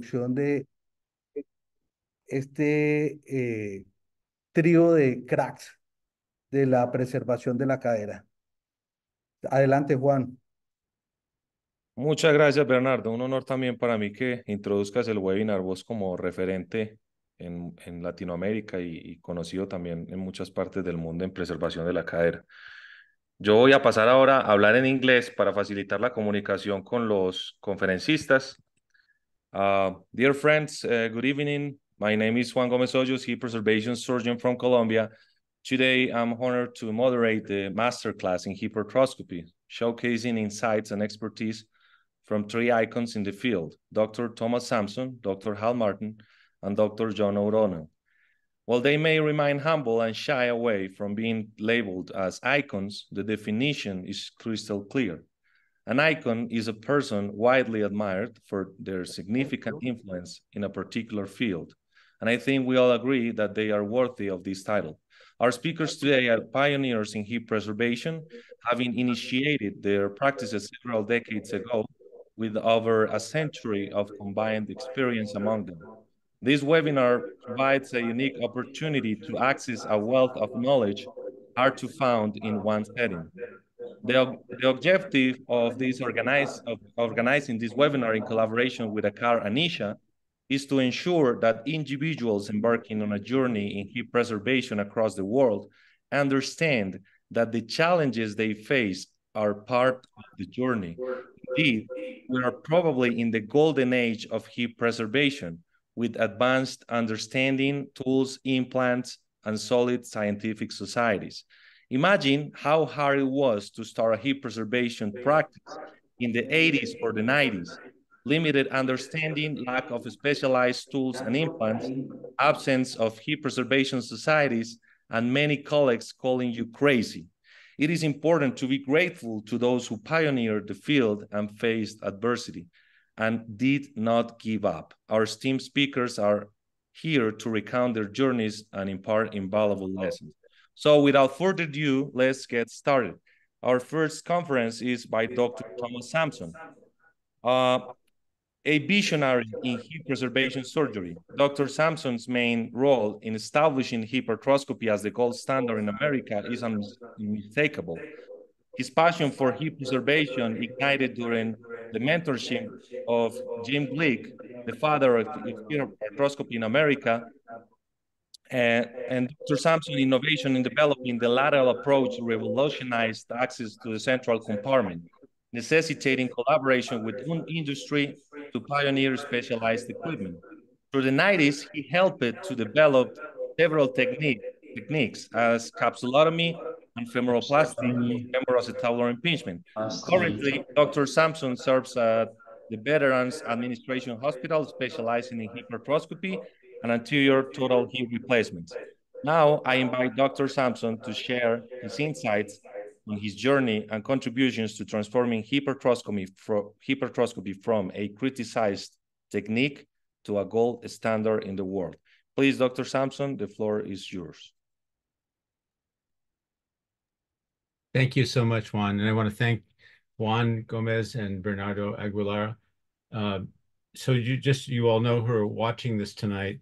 de este eh, trío de cracks de la preservación de la cadera. Adelante, Juan. Muchas gracias, Bernardo. Un honor también para mí que introduzcas el webinar vos como referente en, Latinoamérica y, y, conocido también en muchas partes del mundo en preservación de la cadera. Yo voy a pasar ahora a hablar en inglés para facilitar la comunicación con los conferencistas. Uh, dear friends, uh, good evening. My name is Juan Gomez Hoyos, Hip Preservation Surgeon from Colombia. Today, I'm honored to moderate the masterclass in hip arthroscopy, showcasing insights and expertise from three icons in the field, Dr. Thomas Sampson, Dr. Hal Martin, and Dr. John O'Donnell. While they may remain humble and shy away from being labeled as icons, the definition is crystal clear. An icon is a person widely admired for their significant influence in a particular field. And I think we all agree that they are worthy of this title. Our speakers today are pioneers in hip preservation, having initiated their practices several decades ago with over a century of combined experience among them. This webinar provides a unique opportunity to access a wealth of knowledge hard to find in one setting. The, the objective of this organize, of organizing this webinar in collaboration with ACCART and Isha is to ensure that individuals embarking on a journey in hip preservation across the world understand that the challenges they face are part of the journey. Indeed, we are probably in the golden age of hip preservation with advanced understanding, tools, implants, and solid scientific societies. Imagine how hard it was to start a hip preservation practice in the 80s or the 90s. Limited understanding, lack of specialized tools and implants, absence of hip preservation societies, and many colleagues calling you crazy. It is important to be grateful to those who pioneered the field and faced adversity and did not give up. Our esteemed speakers are here to recount their journeys and impart invaluable lessons. So without further ado, let's get started. Our first conference is by Dr. Thomas Sampson, uh, a visionary in hip preservation surgery. Dr. Sampson's main role in establishing hip arthroscopy as the gold standard in America is unmistakable. His passion for hip preservation ignited during the mentorship of Jim Glick, the father of arthroscopy in America, and, and Dr. Sampson innovation in developing the lateral approach revolutionized access to the central compartment, necessitating collaboration with industry to pioneer specialized equipment. Through the 90s, he helped to develop several technique, techniques as capsulotomy and femoroplasty, femoroacetabular impingement. Currently, Dr. Sampson serves at the Veterans Administration Hospital, specializing in hip arthroscopy and anterior total hip replacement. Now, I invite Dr. Sampson to share his insights on his journey and contributions to transforming hip arthroscopy, from, from a criticized technique to a gold standard in the world. Please, Dr. Sampson, the floor is yours. Thank you so much, Juan. And I want to thank Juan Gomez and Bernardo Aguilar. Uh, so you just, you all know who are watching this tonight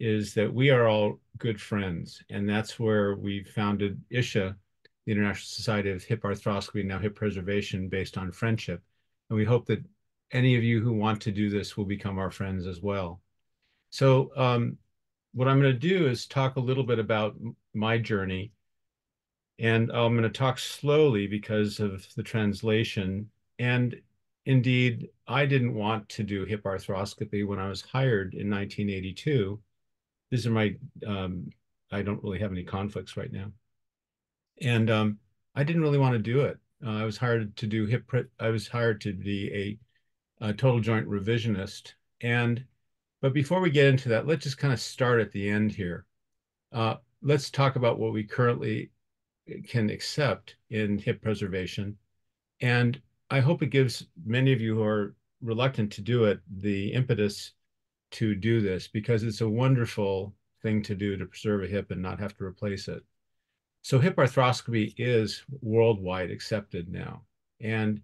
is that we are all good friends. And that's where we founded ISHA, the International Society of Hip Arthroscopy, now hip preservation based on friendship. And we hope that any of you who want to do this will become our friends as well. So um, what I'm going to do is talk a little bit about my journey. And I'm going to talk slowly because of the translation. And indeed, I didn't want to do hip arthroscopy when I was hired in 1982 these are my um, I don't really have any conflicts right now, and um, I didn't really want to do it. Uh, I was hired to do hip. I was hired to be a, a total joint revisionist, and but before we get into that, let's just kind of start at the end here. Uh, let's talk about what we currently can accept in hip preservation, and I hope it gives many of you who are reluctant to do it the impetus to do this because it's a wonderful thing to do to preserve a hip and not have to replace it. So hip arthroscopy is worldwide accepted now. And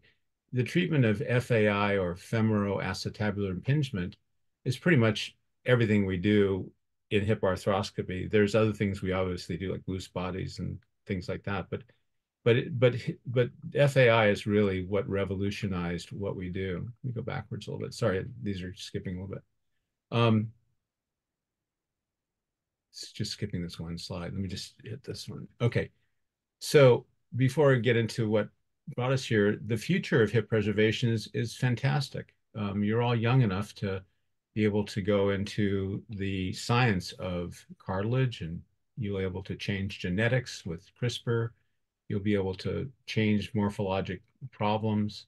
the treatment of FAI or femoroacetabular impingement is pretty much everything we do in hip arthroscopy. There's other things we obviously do like loose bodies and things like that, but but but but FAI is really what revolutionized what we do. Let me go backwards a little bit. Sorry, these are skipping a little bit. Um, just skipping this one slide. Let me just hit this one. Okay, so before I get into what brought us here, the future of hip preservation is, is fantastic. Um, you're all young enough to be able to go into the science of cartilage and you'll be able to change genetics with CRISPR. You'll be able to change morphologic problems.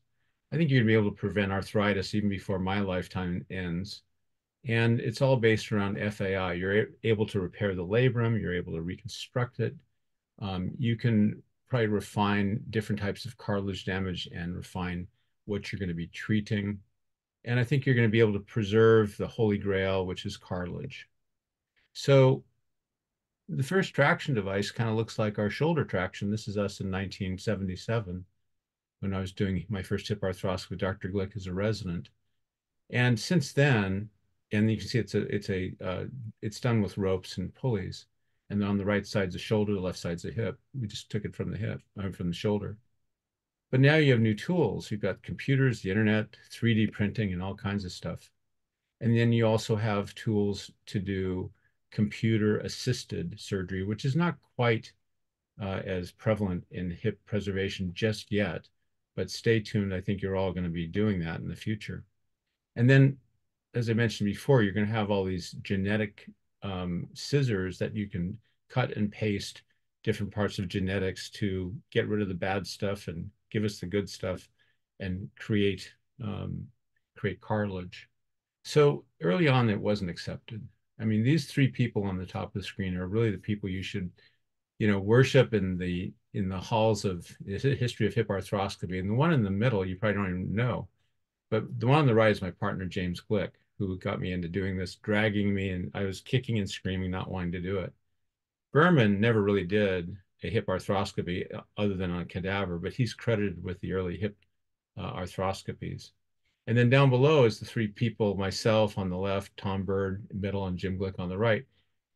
I think you're gonna be able to prevent arthritis even before my lifetime ends. And it's all based around FAI. You're able to repair the labrum, you're able to reconstruct it. Um, you can probably refine different types of cartilage damage and refine what you're going to be treating. And I think you're going to be able to preserve the holy grail, which is cartilage. So the first traction device kind of looks like our shoulder traction. This is us in 1977 when I was doing my first hip arthroscopy with Dr. Glick as a resident. And since then, and you can see it's a it's a uh, it's done with ropes and pulleys and on the right side's the shoulder, the left side's the hip. We just took it from the hip, uh, from the shoulder. But now you have new tools. You've got computers, the internet, 3D printing, and all kinds of stuff. And then you also have tools to do computer assisted surgery, which is not quite uh, as prevalent in hip preservation just yet. But stay tuned. I think you're all going to be doing that in the future. And then, as I mentioned before, you're going to have all these genetic um, scissors that you can cut and paste different parts of genetics to get rid of the bad stuff and give us the good stuff and create um, create cartilage. So early on, it wasn't accepted. I mean, these three people on the top of the screen are really the people you should, you know, worship in the in the halls of the history of hip arthroscopy. And the one in the middle, you probably don't even know, but the one on the right is my partner James Glick who got me into doing this, dragging me, and I was kicking and screaming, not wanting to do it. Burman never really did a hip arthroscopy uh, other than on a cadaver, but he's credited with the early hip uh, arthroscopies. And then down below is the three people, myself on the left, Tom Byrd, middle, and Jim Glick on the right.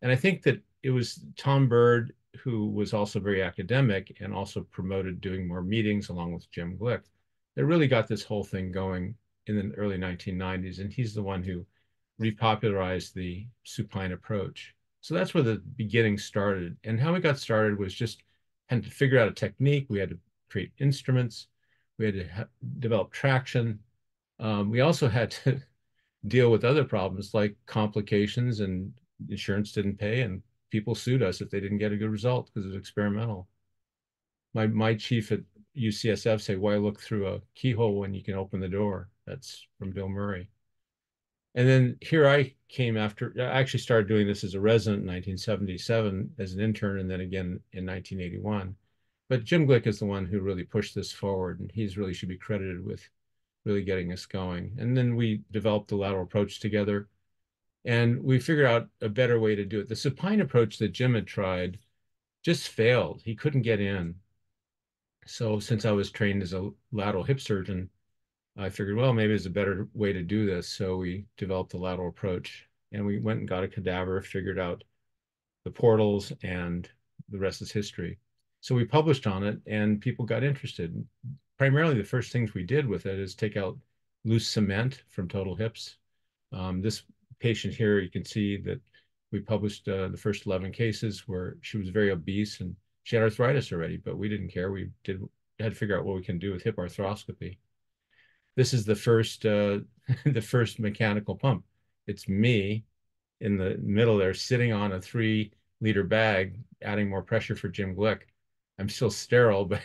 And I think that it was Tom Byrd who was also very academic and also promoted doing more meetings along with Jim Glick that really got this whole thing going in the early 1990s, and he's the one who repopularized the supine approach. So that's where the beginning started. And how we got started was just had to figure out a technique. We had to create instruments. We had to develop traction. Um, we also had to deal with other problems like complications and insurance didn't pay and people sued us if they didn't get a good result because it was experimental. My, my chief at UCSF say, why look through a keyhole when you can open the door? That's from Bill Murray. And then here I came after, I actually started doing this as a resident in 1977 as an intern, and then again in 1981. But Jim Glick is the one who really pushed this forward, and he's really should be credited with really getting us going. And then we developed the lateral approach together, and we figured out a better way to do it. The supine approach that Jim had tried just failed. He couldn't get in. So since I was trained as a lateral hip surgeon, I figured, well, maybe there's a better way to do this. So we developed the lateral approach and we went and got a cadaver, figured out the portals, and the rest is history. So we published on it and people got interested. Primarily, the first things we did with it is take out loose cement from total hips. Um, this patient here, you can see that we published uh, the first 11 cases where she was very obese and she had arthritis already, but we didn't care. We did had to figure out what we can do with hip arthroscopy this is the first uh, the first mechanical pump. It's me in the middle there sitting on a three liter bag, adding more pressure for Jim Glick. I'm still sterile, but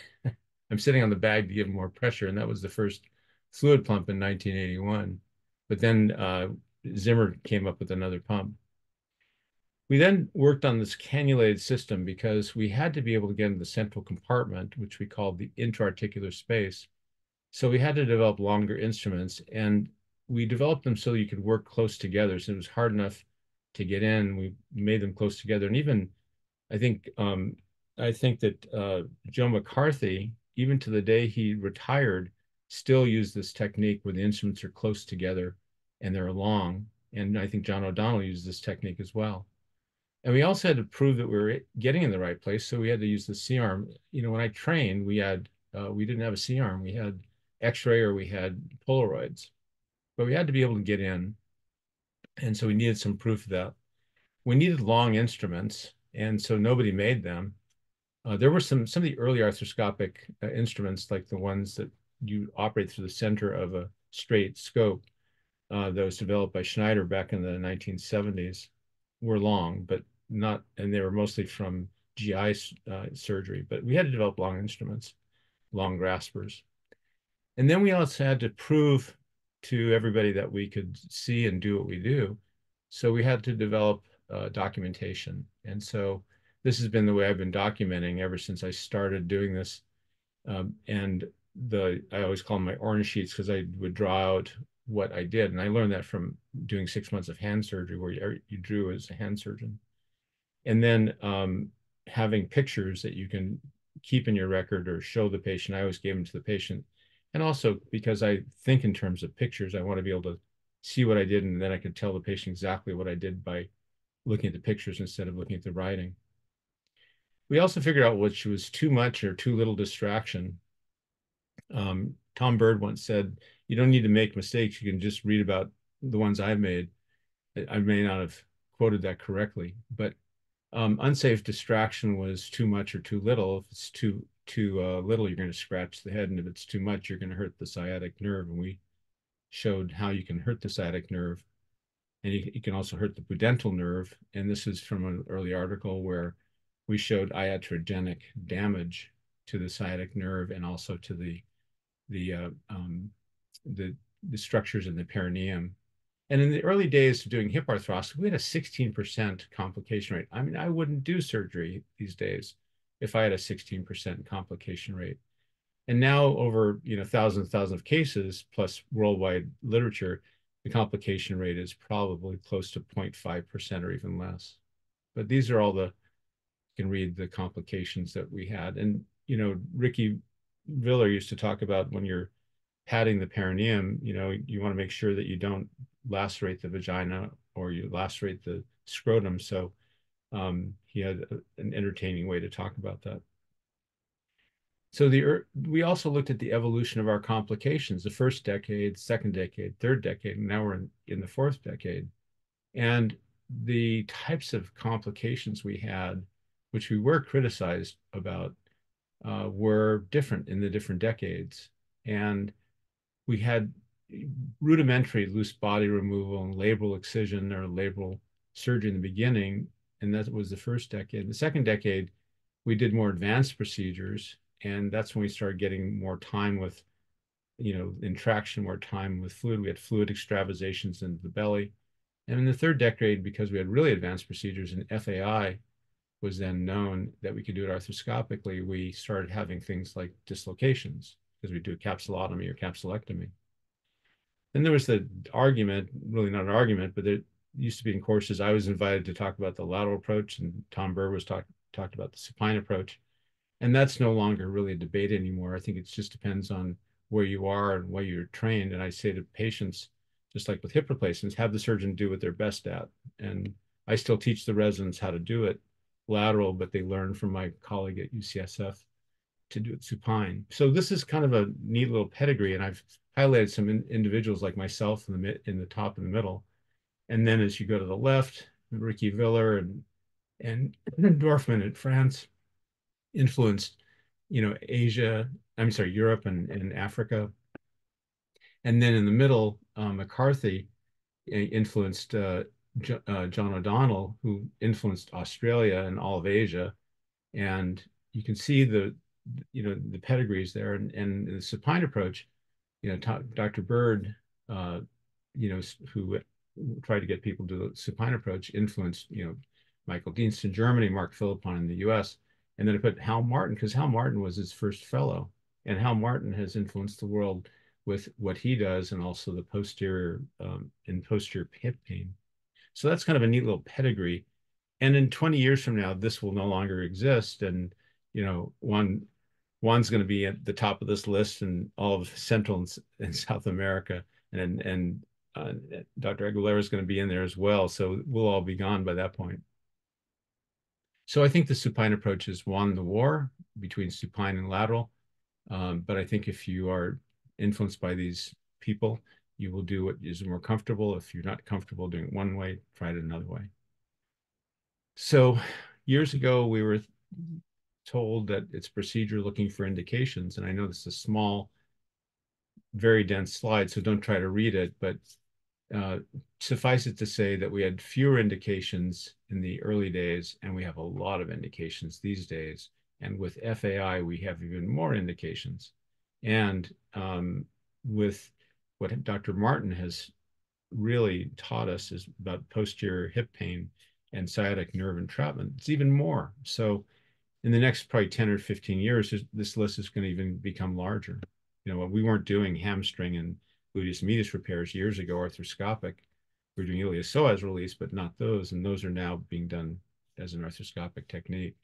I'm sitting on the bag to give more pressure. And that was the first fluid pump in 1981. But then uh, Zimmer came up with another pump. We then worked on this cannulated system because we had to be able to get in the central compartment, which we called the intra-articular space, so we had to develop longer instruments and we developed them so you could work close together. So it was hard enough to get in. We made them close together. And even I think um, I think that uh, Joe McCarthy, even to the day he retired, still used this technique where the instruments are close together and they're long. And I think John O'Donnell used this technique as well. And we also had to prove that we were getting in the right place. So we had to use the C-arm. You know, when I trained, we had uh, we didn't have a C-arm. We had X-ray or we had Polaroids, but we had to be able to get in. And so we needed some proof of that. We needed long instruments, and so nobody made them. Uh, there were some some of the early arthroscopic uh, instruments, like the ones that you operate through the center of a straight scope, uh, that was developed by Schneider back in the 1970s, were long, but not, and they were mostly from GI uh, surgery. But we had to develop long instruments, long graspers, and then we also had to prove to everybody that we could see and do what we do. So we had to develop uh, documentation, and so this has been the way I've been documenting ever since I started doing this. Um, and the I always call them my orange sheets because I would draw out what I did, and I learned that from doing six months of hand surgery, where you, you drew as a hand surgeon, and then um, having pictures that you can keep in your record or show the patient. I always gave them to the patient, and also because I think in terms of pictures, I want to be able to see what I did, and then I can tell the patient exactly what I did by looking at the pictures instead of looking at the writing we also figured out which was too much or too little distraction. Um, Tom Byrd once said, you don't need to make mistakes. You can just read about the ones I've made. I may not have quoted that correctly, but um, unsafe distraction was too much or too little. If it's too too uh, little, you're going to scratch the head, and if it's too much, you're going to hurt the sciatic nerve. And we showed how you can hurt the sciatic nerve, and you, you can also hurt the pudendal nerve. And this is from an early article where we showed iatrogenic damage to the sciatic nerve and also to the the uh, um, the the structures in the perineum. And in the early days of doing hip arthroscopy, we had a 16% complication rate. I mean, I wouldn't do surgery these days if I had a 16% complication rate. And now over, you know, thousands and thousands of cases plus worldwide literature, the complication rate is probably close to 0.5% or even less. But these are all the you can read the complications that we had. And, you know, Ricky Villar used to talk about when you're padding the perineum, you know, you want to make sure that you don't lacerate the vagina or you lacerate the scrotum. So um, he had a, an entertaining way to talk about that. So the we also looked at the evolution of our complications, the first decade, second decade, third decade, and now we're in, in the fourth decade. And the types of complications we had which we were criticized about, uh, were different in the different decades. And we had rudimentary loose body removal and labral excision or labral surgery in the beginning, and that was the first decade. The second decade, we did more advanced procedures, and that's when we started getting more time with, you know, intraction, more time with fluid. We had fluid extravasations into the belly. And in the third decade, because we had really advanced procedures and FAI, was then known that we could do it arthroscopically, we started having things like dislocations because we do a capsulotomy or capsulectomy. Then there was the argument, really not an argument, but it used to be in courses. I was invited to talk about the lateral approach, and Tom Byrd was talk, talked about the supine approach. And that's no longer really a debate anymore. I think it just depends on where you are and where you're trained. And I say to patients, just like with hip replacements, have the surgeon do what they're best at. And I still teach the residents how to do it lateral, but they learn from my colleague at UCSF to do it supine. So this is kind of a neat little pedigree, and I've highlighted some in, individuals like myself in the in the top and the middle, and then as you go to the left, Ricky Villar and and Dorfmann in France influenced, you know, Asia. I'm sorry, Europe and, and Africa, and then in the middle, um, McCarthy uh, influenced uh, uh, John O'Donnell, who influenced Australia and all of Asia, and you can see the you know the pedigrees there, and, and the supine approach. You know, Dr. Byrd, uh, you know, who tried to get people to the supine approach, influenced you know Michael Dienst in Germany, Marc Philippon in the U.S., and then I put Hal Martin because Hal Martin was his first fellow, and Hal Martin has influenced the world with what he does, and also the posterior um, and posterior hip pain. So that's kind of a neat little pedigree. And in 20 years from now, this will no longer exist. And, you know, one one's going to be at the top of this list in all of Central and, and South America. And, and uh, Dr. Aguilera is going to be in there as well. So we'll all be gone by that point. So I think the supine approach has won the war between supine and lateral. Um, but I think if you are influenced by these people, you will do what is more comfortable. If you're not comfortable doing it one way, try it another way. So years ago, we were told that it's procedure looking for indications. And I know this is a small, very dense slide, so don't try to read it, but uh, suffice it to say that we had fewer indications in the early days, and we have a lot of indications these days. And with FAI, we have even more indications. And um, with what Dr. Martin has really taught us is about posterior hip pain and sciatic nerve entrapment. It's even more. So in the next probably 10 or 15 years, this list is going to even become larger. You know, what we weren't doing hamstring and gluteus medius repairs years ago, arthroscopic. We are doing iliopsoas release, but not those. And those are now being done as an arthroscopic technique.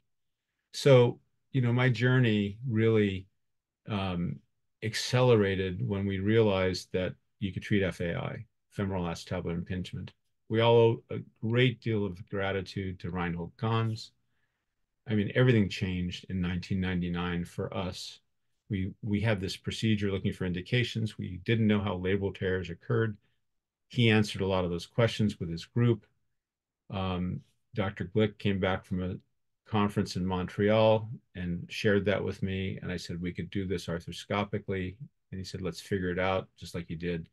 So, you know, my journey really um, accelerated when we realized that you could treat FAI, femoral acetabular impingement. We all owe a great deal of gratitude to Reinhold Ganz. I mean, everything changed in 1999 for us. We, we had this procedure looking for indications. We didn't know how labral tears occurred. He answered a lot of those questions with his group. Um, Dr. Glick came back from a conference in Montreal and shared that with me. And I said, we could do this arthroscopically. And he said, let's figure it out, just like he did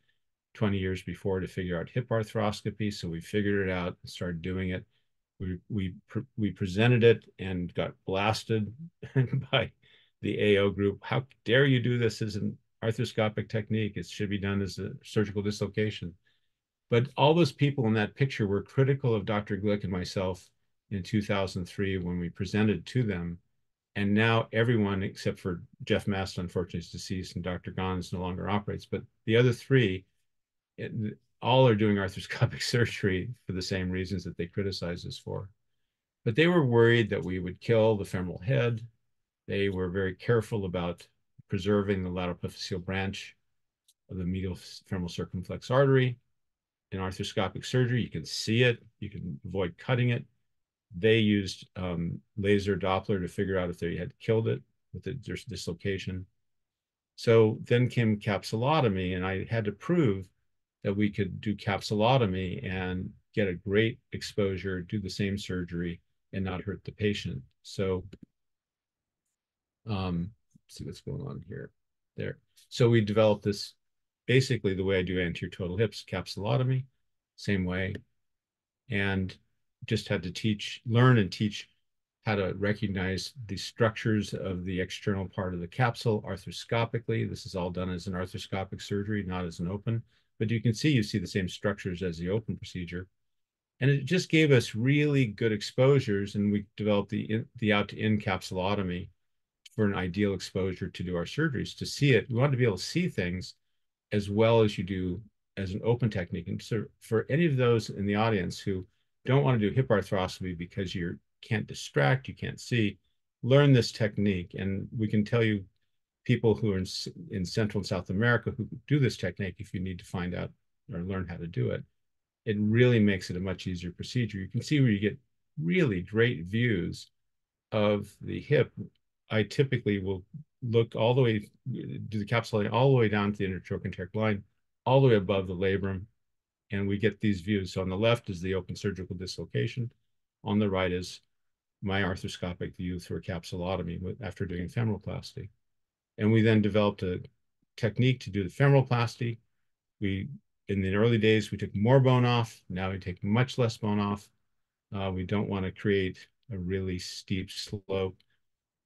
20 years before to figure out hip arthroscopy. So we figured it out and started doing it. We, we, we presented it and got blasted by the AO group. How dare you do this as an arthroscopic technique? It should be done as a surgical dislocation. But all those people in that picture were critical of Dr. Glick and myself in 2003 when we presented to them. And now everyone except for Jeff Mast, unfortunately, is deceased, and Dr. Ganz no longer operates. But the other three, it, all are doing arthroscopic surgery for the same reasons that they criticize us for. But they were worried that we would kill the femoral head. They were very careful about preserving the lateral epiphyseal branch of the medial femoral circumflex artery. In arthroscopic surgery, you can see it, you can avoid cutting it, they used um, laser Doppler to figure out if they had killed it with the dislocation. So then came capsulotomy, and I had to prove that we could do capsulotomy and get a great exposure, do the same surgery, and not hurt the patient. So, um, see what's going on here. There. So we developed this basically the way I do anterior total hips, capsulotomy, same way. And just had to teach, learn and teach how to recognize the structures of the external part of the capsule arthroscopically. This is all done as an arthroscopic surgery, not as an open. But you can see, you see the same structures as the open procedure. And it just gave us really good exposures, and we developed the, the out-to-in capsulotomy for an ideal exposure to do our surgeries. To see it, we want to be able to see things as well as you do as an open technique. And so for any of those in the audience who don't want to do hip arthroscopy because you can't distract, you can't see, learn this technique. And we can tell you people who are in, in Central and South America who do this technique if you need to find out or learn how to do it. It really makes it a much easier procedure. You can see where you get really great views of the hip. I typically will look all the way, do the capsule all the way down to the intertrochanteric line, all the way above the labrum, and we get these views. So on the left is the open surgical dislocation. On the right is my arthroscopic view through a capsulotomy after doing femoroplasty. And we then developed a technique to do the femoroplasty. We, in the early days, we took more bone off. Now we take much less bone off. Uh, we don't want to create a really steep slope.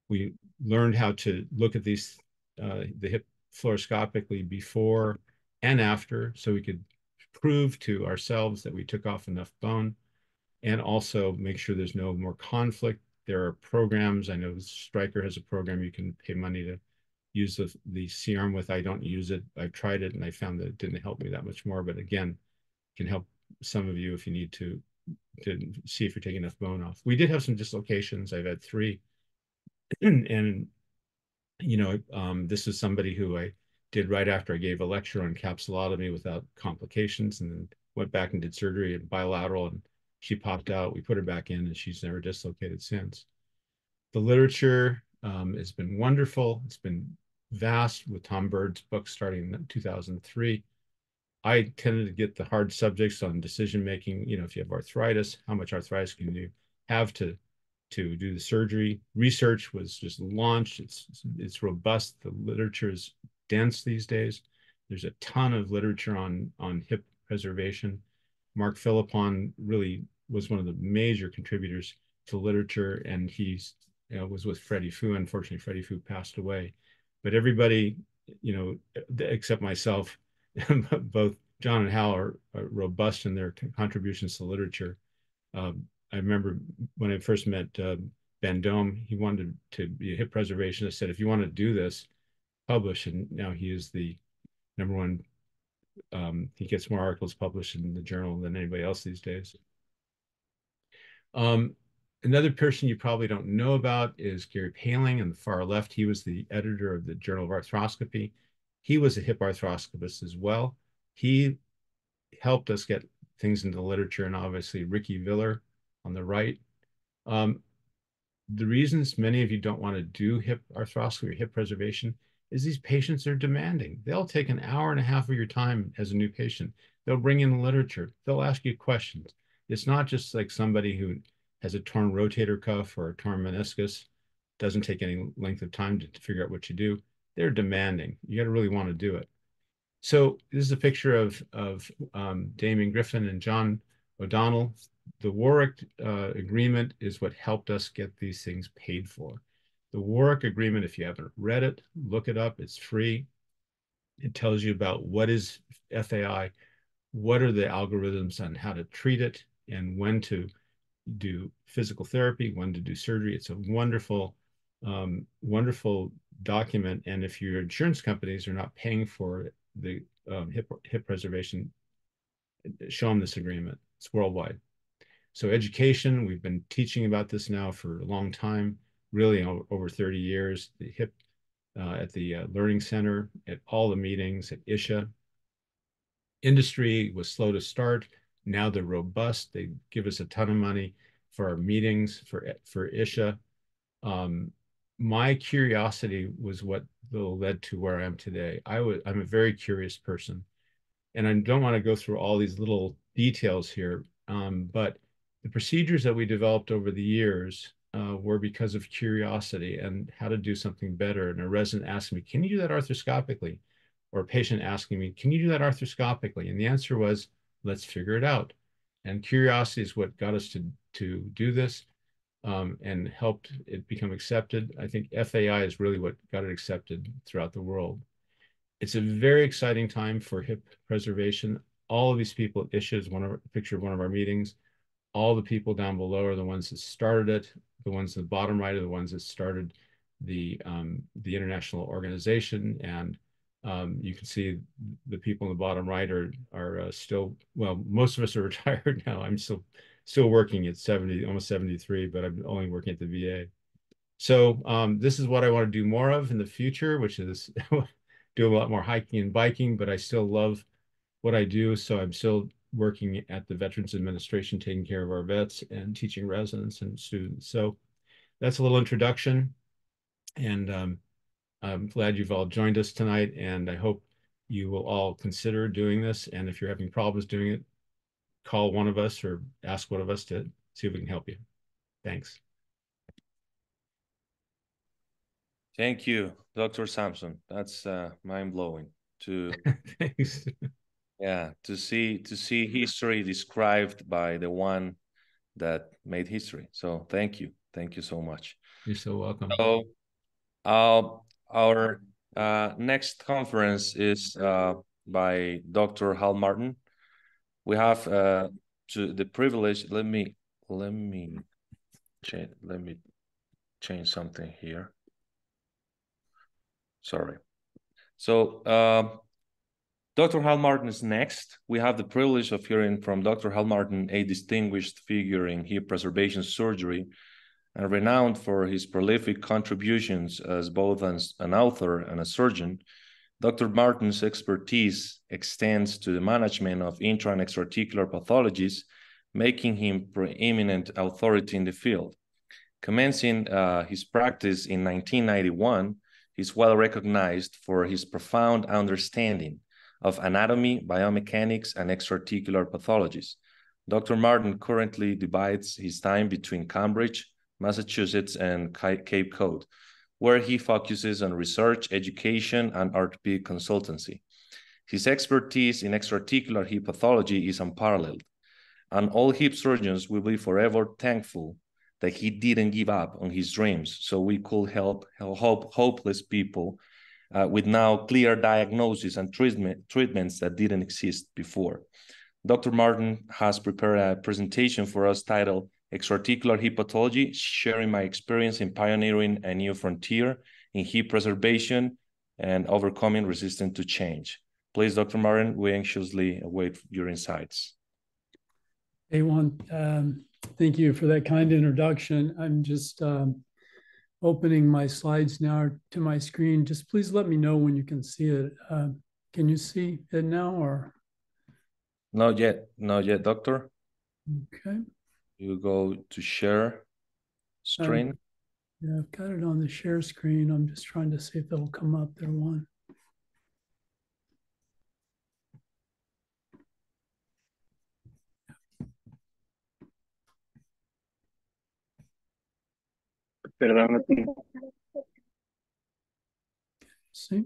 We learned how to look at these, uh, the hip fluoroscopically before and after, so we could prove to ourselves that we took off enough bone and also make sure there's no more conflict. There are programs. I know Stryker has a program you can pay money to use the, the C-arm with. I don't use it. I've tried it and I found that it didn't help me that much more. But again, can help some of you if you need to, to see if you're taking enough bone off. We did have some dislocations. I've had three. and, you know, um, this is somebody who I did right after I gave a lecture on capsulotomy without complications, and then went back and did surgery at bilateral, and she popped out. We put her back in, and she's never dislocated since. The literature um, has been wonderful. It's been vast with Tom Byrd's book starting in 2003. I tended to get the hard subjects on decision making. You know, if you have arthritis, how much arthritis can you have to to do the surgery? Research was just launched. It's it's robust. The literature is dense these days. There's a ton of literature on on hip preservation. Marc Philippon really was one of the major contributors to literature, and he you know, was with Freddie Fu. Unfortunately, Freddie Fu passed away, but everybody, you know, except myself, both John and Hal are, are, robust in their contributions to literature. Um, I remember when I first met uh, Ben Domb, he wanted to be a hip preservationist. Said, if you want to do this, publish. And now he is the number one. Um, he gets more articles published in the journal than anybody else these days. Um, another person you probably don't know about is Gary Poehling on the far left. He was the editor of the Journal of Arthroscopy. He was a hip arthroscopist as well. He helped us get things into the literature, and obviously Ricky Villar on the right. Um, the reasons many of you don't want to do hip arthroscopy or hip preservation is these patients are demanding. They'll take an hour and a half of your time as a new patient. They'll bring in the literature. They'll ask you questions. It's not just like somebody who has a torn rotator cuff or a torn meniscus, doesn't take any length of time to, to figure out what you do. They're demanding. You got to really want to do it. So this is a picture of, of um, Damian Griffin and John O'Donnell. The Warwick uh, agreement is what helped us get these things paid for. The Warwick agreement, if you haven't read it, look it up. It's free. It tells you about what is FAI, what are the algorithms on how to treat it, and when to do physical therapy, when to do surgery. It's a wonderful, um, wonderful document. And if your insurance companies are not paying for the um, hip, hip preservation, show them this agreement. It's worldwide. So education, we've been teaching about this now for a long time, really over 30 years. The hip uh, at the uh, Learning Center, at all the meetings, at ISHA. Industry was slow to start. Now they're robust. They give us a ton of money for our meetings for for ISHA. Um, my curiosity was what led to where I am today. I was I'm a very curious person, and I don't want to go through all these little details here. Um, but the procedures that we developed over the years uh, were because of curiosity and how to do something better. And a resident asked me, "Can you do that arthroscopically?" Or a patient asking me, "Can you do that arthroscopically?" And the answer was, let's figure it out. And curiosity is what got us to, to do this um, and helped it become accepted. I think FAI is really what got it accepted throughout the world. It's a very exciting time for hip preservation. All of these people, Isha is one of a picture of one of our meetings. All the people down below are the ones that started it. The ones in the bottom right are the ones that started the um, the international organization and um, you can see the people in the bottom right are are uh, still well. Most of us are retired now. I'm still still working at 70, almost 73, but I'm only working at the VA. So um, this is what I want to do more of in the future, which is do a lot more hiking and biking. But I still love what I do, so I'm still working at the Veterans Administration, taking care of our vets and teaching residents and students. So that's a little introduction, and um, I'm glad you've all joined us tonight, and I hope you will all consider doing this. And if you're having problems doing it, call one of us or ask one of us to see if we can help you. Thanks. Thank you, Dr. Sampson. That's uh, mind blowing to Thanks. Yeah to see to see history described by the one that made history. So thank you, thank you so much. You're so welcome. So, uh, our uh, next conference is uh, by Dr. Hal Martin. We have uh, to the privilege. Let me let me change. Let me change something here. Sorry. So uh, Dr. Hal Martin is next. We have the privilege of hearing from Dr. Hal Martin, a distinguished figure in hip preservation surgery and renowned for his prolific contributions as both an author and a surgeon, Dr. Martin's expertise extends to the management of intra and extraarticular pathologies, making him preeminent authority in the field. Commencing uh, his practice in 1991, he's well recognized for his profound understanding of anatomy, biomechanics, and extraarticular pathologies. Dr. Martin currently divides his time between Cambridge, Massachusetts, and Cape Cod, where he focuses on research, education, and orthopedic consultancy. His expertise in extraarticular hip pathology is unparalleled, and all hip surgeons will be forever thankful that he didn't give up on his dreams so we could help, help hopeless people uh, with now clear diagnosis and treatment, treatments that didn't exist before. Dr. Martin has prepared a presentation for us titled Extraarticular Hip Pathology, sharing my experience in pioneering a new frontier in hip preservation and overcoming resistance to change. Please, Dr. Martin, we anxiously await your insights. Hey, Juan, um, thank you for that kind introduction. I'm just um, opening my slides now to my screen. Just please let me know when you can see it. Uh, can you see it now or? Not yet, not yet, doctor. Okay. You go to share screen. Um, yeah, I've got it on the share screen. I'm just trying to see if it'll come up there one. Perdón. See?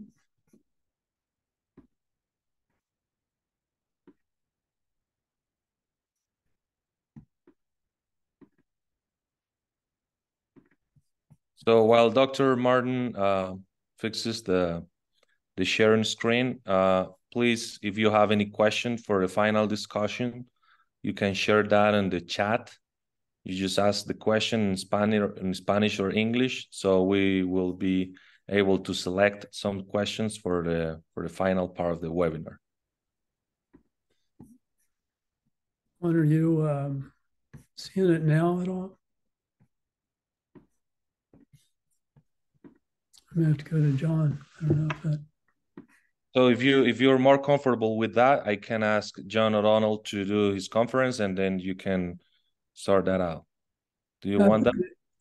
So while Dr. Martin uh, fixes the the sharing screen, uh, please, if you have any question for the final discussion, you can share that in the chat. You just ask the question in Spanish, in Spanish or English, so we will be able to select some questions for the for the final part of the webinar. are you um, seeing it now at all? I'm gonna have to go to John. I don't know if that. So if you if you're more comfortable with that, I can ask John O'Donnell to do his conference, and then you can sort that out. Do you uh, want that?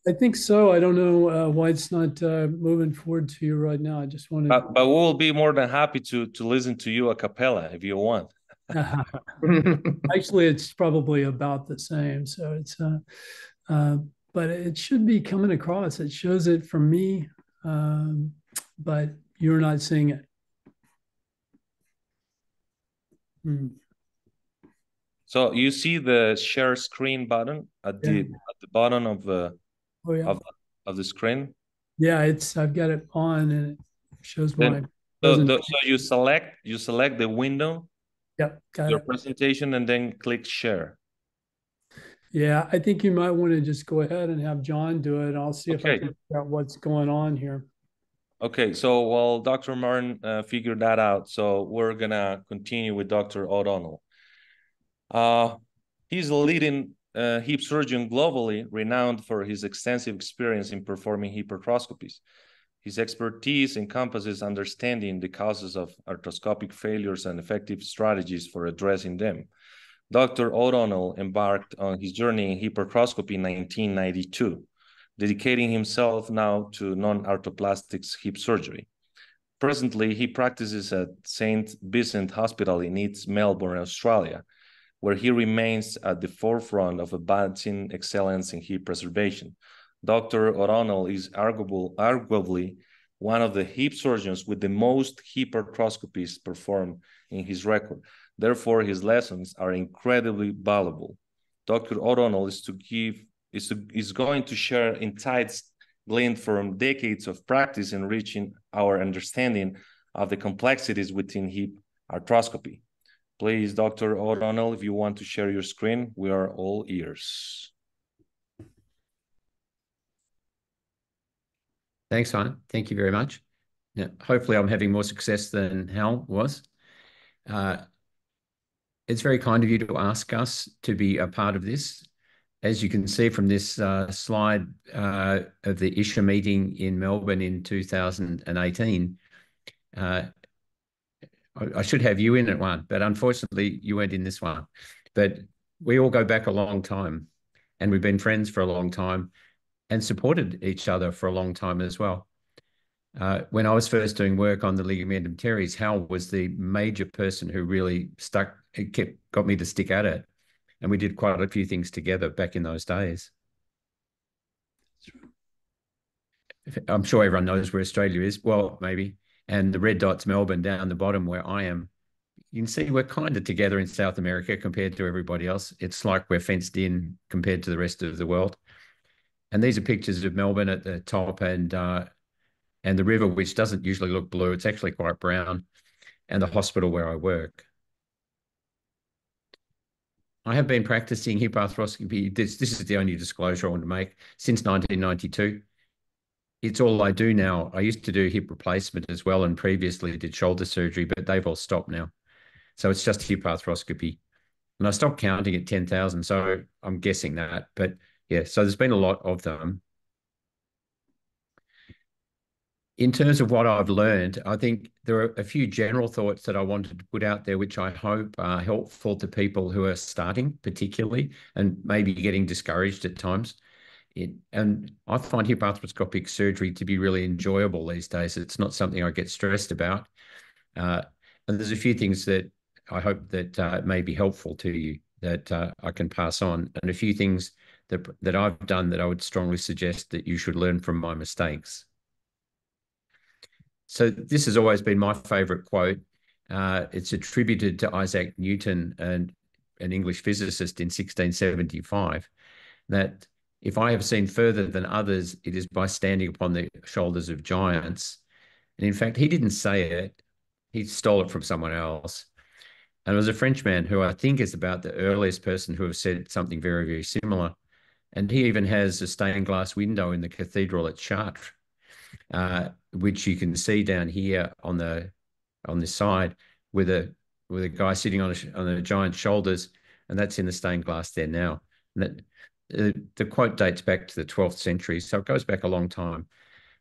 I think so. I don't know uh, why it's not uh, moving forward to you right now. I just wanted. But, but we will be more than happy to to listen to you a cappella if you want. Actually, it's probably about the same. So it's, uh, uh, but it should be coming across. It shows it from me um, but you're not seeing it. Hmm. So you see the share screen button at yeah. the at the bottom of the oh, yeah. of, of the screen. Yeah, it's I've got it on and it shows then, my. So, the, so you select you select the window. Yep, your it. presentation and then click share. Yeah, I think you might want to just go ahead and have John do it. I'll see okay. if I can figure out what's going on here. Okay, so while Dr. Martin uh, figured that out, so we're gonna continue with Dr. O'Donnell. Uh, he's a leading uh, hip surgeon globally, renowned for his extensive experience in performing hip arthroscopies. His expertise encompasses understanding the causes of arthroscopic failures and effective strategies for addressing them. Dr. O'Donnell embarked on his journey in hip arthroscopy in 1992, dedicating himself now to non-arthroplastics hip surgery. Presently, he practices at St. Vincent Hospital in East Melbourne, Australia, where he remains at the forefront of advancing excellence in hip preservation. Dr. O'Donnell is arguable, arguably one of the hip surgeons with the most hip arthroscopies performed in his record, Therefore, his lessons are incredibly valuable. Dr. O'Donnell is to give is, to, is going to share insights gleaned from decades of practice in enriching our understanding of the complexities within hip arthroscopy. Please, Dr. O'Donnell, if you want to share your screen, we are all ears. Thanks, Simon. Thank you very much. Yeah, hopefully I'm having more success than Hal was. Uh, it's very kind of you to ask us to be a part of this. As you can see from this uh, slide uh, of the ISHA meeting in Melbourne in 2018, uh, I, I should have you in at one, but unfortunately you weren't in this one. But we all go back a long time and we've been friends for a long time and supported each other for a long time as well. Uh, when I was first doing work on the ligamentum teres, Hal was the major person who really stuck, kept got me to stick at it, and we did quite a few things together back in those days. I'm sure everyone knows where Australia is. Well, maybe, and the red dot's Melbourne down the bottom where I am. You can see we're kind of together in South America compared to everybody else. It's like we're fenced in compared to the rest of the world. And these are pictures of Melbourne at the top and uh, and the river, which doesn't usually look blue. It's actually quite brown, and the hospital where I work. I have been practicing hip arthroscopy. This, this is the only disclosure I want to make since 1992. It's all I do now. I used to do hip replacement as well, and previously did shoulder surgery, but they've all stopped now. So it's just hip arthroscopy. And I stopped counting at 10,000. So I'm guessing that. But yeah, so there's been a lot of them. In terms of what I've learned, I think there are a few general thoughts that I wanted to put out there, which I hope are helpful to people who are starting, particularly, and maybe getting discouraged at times. It, and I find hip arthroscopic surgery to be really enjoyable these days. It's not something I get stressed about. Uh, and there's a few things that I hope that uh, may be helpful to you that uh, I can pass on, and a few things that that I've done that I would strongly suggest that you should learn from my mistakes. So this has always been my favorite quote. Uh, it's attributed to Isaac Newton, and an English physicist in 1675, that if I have seen further than others, it is by standing upon the shoulders of giants. And in fact, he didn't say it, he stole it from someone else. And it was a Frenchman who I think is about the earliest person who have said something very, very similar. And he even has a stained glass window in the cathedral at Chartres, uh, which you can see down here on the on this side with a with a guy sitting on a, on a giant shoulders, and that's in the stained glass there now. And that the quote dates back to the 12th century, so it goes back a long time.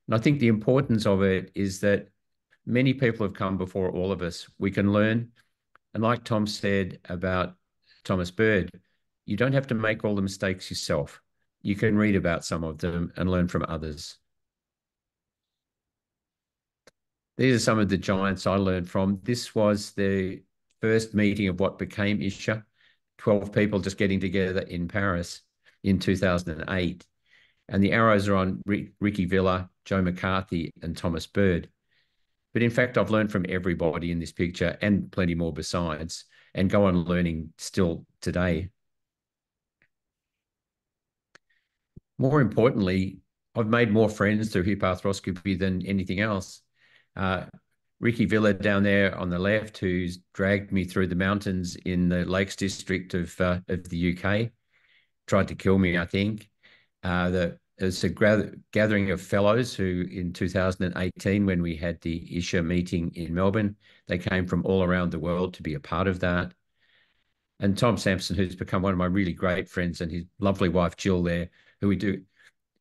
And I think the importance of it is that many people have come before all of us. We can learn, and like Tom said about Thomas Byrd, you don't have to make all the mistakes yourself. You can read about some of them and learn from others. These are some of the giants I learned from. This was the first meeting of what became ISHA, 12 people just getting together in Paris in 2008. And the arrows are on Ricky Villar, Joe McCarthy, and Thomas Byrd. But in fact, I've learned from everybody in this picture and plenty more besides, and go on learning still today. More importantly, I've made more friends through hip arthroscopy than anything else uh, Ricky Villar down there on the left, who's dragged me through the mountains in the Lakes District of uh, of the UK, tried to kill me, I think. Uh, the it's a gathering of fellows who, in 2018, when we had the ISHA meeting in Melbourne, they came from all around the world to be a part of that. And Tom Sampson, who's become one of my really great friends, and his lovely wife Jill there, who we do.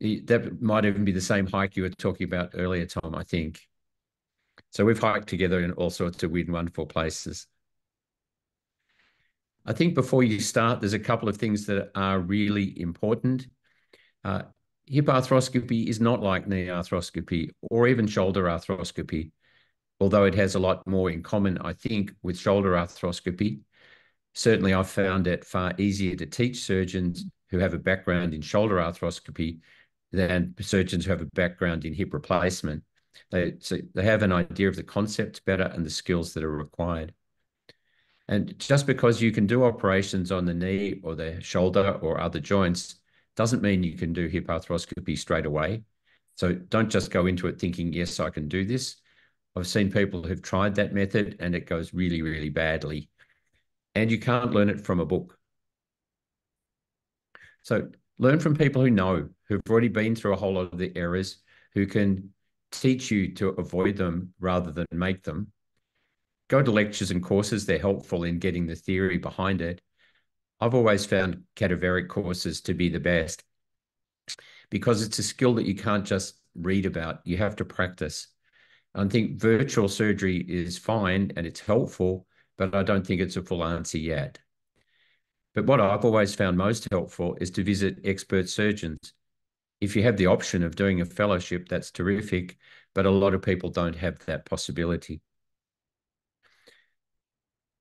That might even be the same hike you were talking about earlier, Tom. I think. So we've hiked together in all sorts of weird and wonderful places. I think before you start, there's a couple of things that are really important. Uh, hip arthroscopy is not like knee arthroscopy or even shoulder arthroscopy, although it has a lot more in common, I think, with shoulder arthroscopy. Certainly, I've found it far easier to teach surgeons who have a background in shoulder arthroscopy than surgeons who have a background in hip replacement. They, so they have an idea of the concept better and the skills that are required. And just because you can do operations on the knee or the shoulder or other joints doesn't mean you can do hip arthroscopy straight away. So don't just go into it thinking, yes, I can do this. I've seen people who've tried that method and it goes really, really badly. And you can't learn it from a book. So learn from people who know, who've already been through a whole lot of the errors, who can teach you to avoid them rather than make them. Go to lectures and courses, they're helpful in getting the theory behind it. I've always found cadaveric courses to be the best because it's a skill that you can't just read about, you have to practice. I think virtual surgery is fine and it's helpful, but I don't think it's a full answer yet. But what I've always found most helpful is to visit expert surgeons. If you have the option of doing a fellowship, that's terrific, but a lot of people don't have that possibility.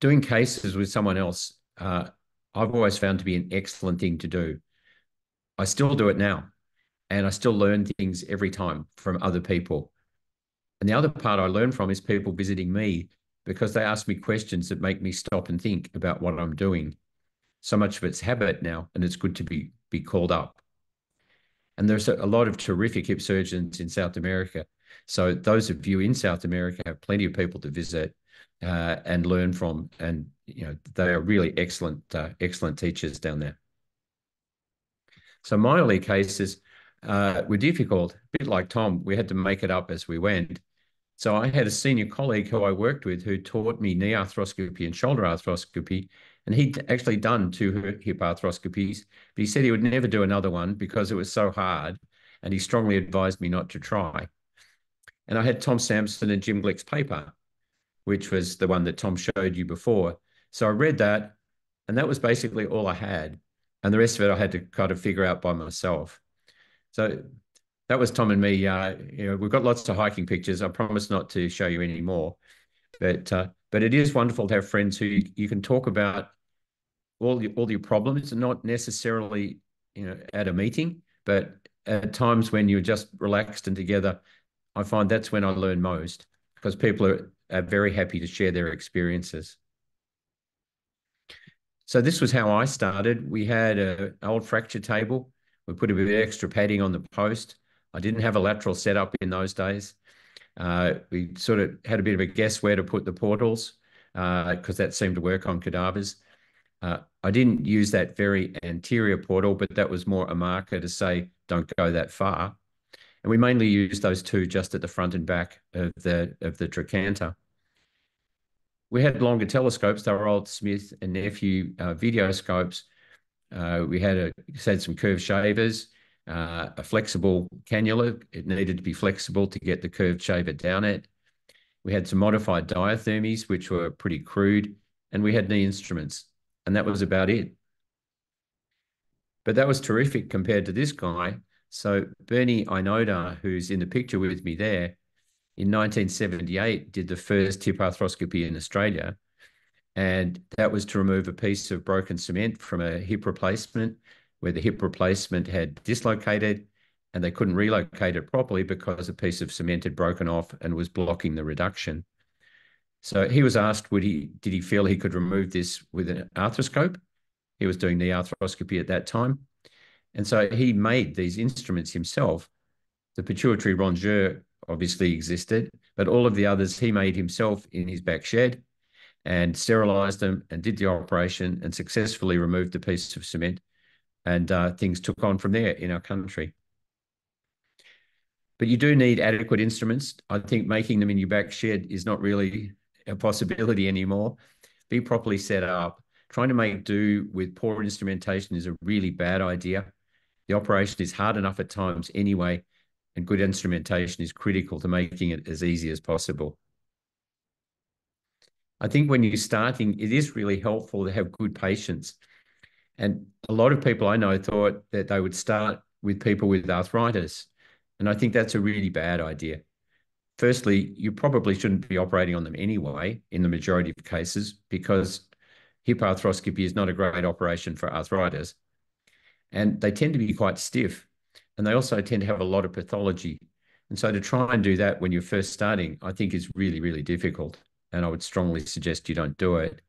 Doing cases with someone else, uh, I've always found to be an excellent thing to do. I still do it now, and I still learn things every time from other people. And the other part I learn from is people visiting me because they ask me questions that make me stop and think about what I'm doing. So much of it's habit now, and it's good to be be called up. And there's a, lot of terrific hip surgeons in South America. So those of you in South America have plenty of people to visit uh, and learn from, and you know they are really excellent, uh, excellent teachers down there. So my early cases uh, were difficult, a bit like Tom. We had to make it up as we went. So I had a senior colleague who I worked with who taught me knee arthroscopy and shoulder arthroscopy, and he'd actually done two hip arthroscopies, but he said he would never do another one because it was so hard, and he strongly advised me not to try. And I had Tom Sampson and Jim Glick's paper, which was the one that Tom showed you before. So I read that, and that was basically all I had. And the rest of it I had to kind of figure out by myself. So that was Tom and me. Uh, you know, we've got lots of hiking pictures. I promise not to show you any more, but uh, but it is wonderful to have friends who you, you can talk about all your, all your problems, and not necessarily you know at a meeting, but at times when you're just relaxed and together. I find that's when I learn most because people are, are very happy to share their experiences. So this was how I started. We had an old fracture table. We put a bit of extra padding on the post. I didn't have a lateral setup in those days. Uh, we sort of had a bit of a guess where to put the portals because uh, that seemed to work on cadavers. Uh, I didn't use that very anterior portal, but that was more a marker to say, don't go that far. And we mainly used those two just at the front and back of the, of the trochanter. We had longer telescopes. They were old Smith and Nephew uh, video scopes. Uh, we had, a, had some curved shavers uh, a flexible cannula. It needed to be flexible to get the curved shaver down it. We had some modified diathermies, which were pretty crude, and we had knee instruments, and that was about it. But that was terrific compared to this guy. So Bernie Inoda, who's in the picture with me there, in 1978 did the first hip arthroscopy in Australia. And that was to remove a piece of broken cement from a hip replacement where the hip replacement had dislocated and they couldn't relocate it properly because a piece of cement had broken off and was blocking the reduction. So he was asked, would he did he feel he could remove this with an arthroscope? He was doing the arthroscopy at that time. And so he made these instruments himself. The pituitary rongeur obviously existed, but all of the others he made himself in his back shed and sterilized them and did the operation and successfully removed the piece of cement and uh, things took on from there in our country. But you do need adequate instruments. I think making them in your back shed is not really a possibility anymore. Be properly set up. Trying to make do with poor instrumentation is a really bad idea. The operation is hard enough at times anyway, and good instrumentation is critical to making it as easy as possible. I think when you're starting, it is really helpful to have good patients and a lot of people I know thought that they would start with people with arthritis. And I think that's a really bad idea. Firstly, you probably shouldn't be operating on them anyway, in the majority of cases, because hip arthroscopy is not a great operation for arthritis. And they tend to be quite stiff. And they also tend to have a lot of pathology. And so to try and do that when you're first starting, I think is really, really difficult. And I would strongly suggest you don't do it.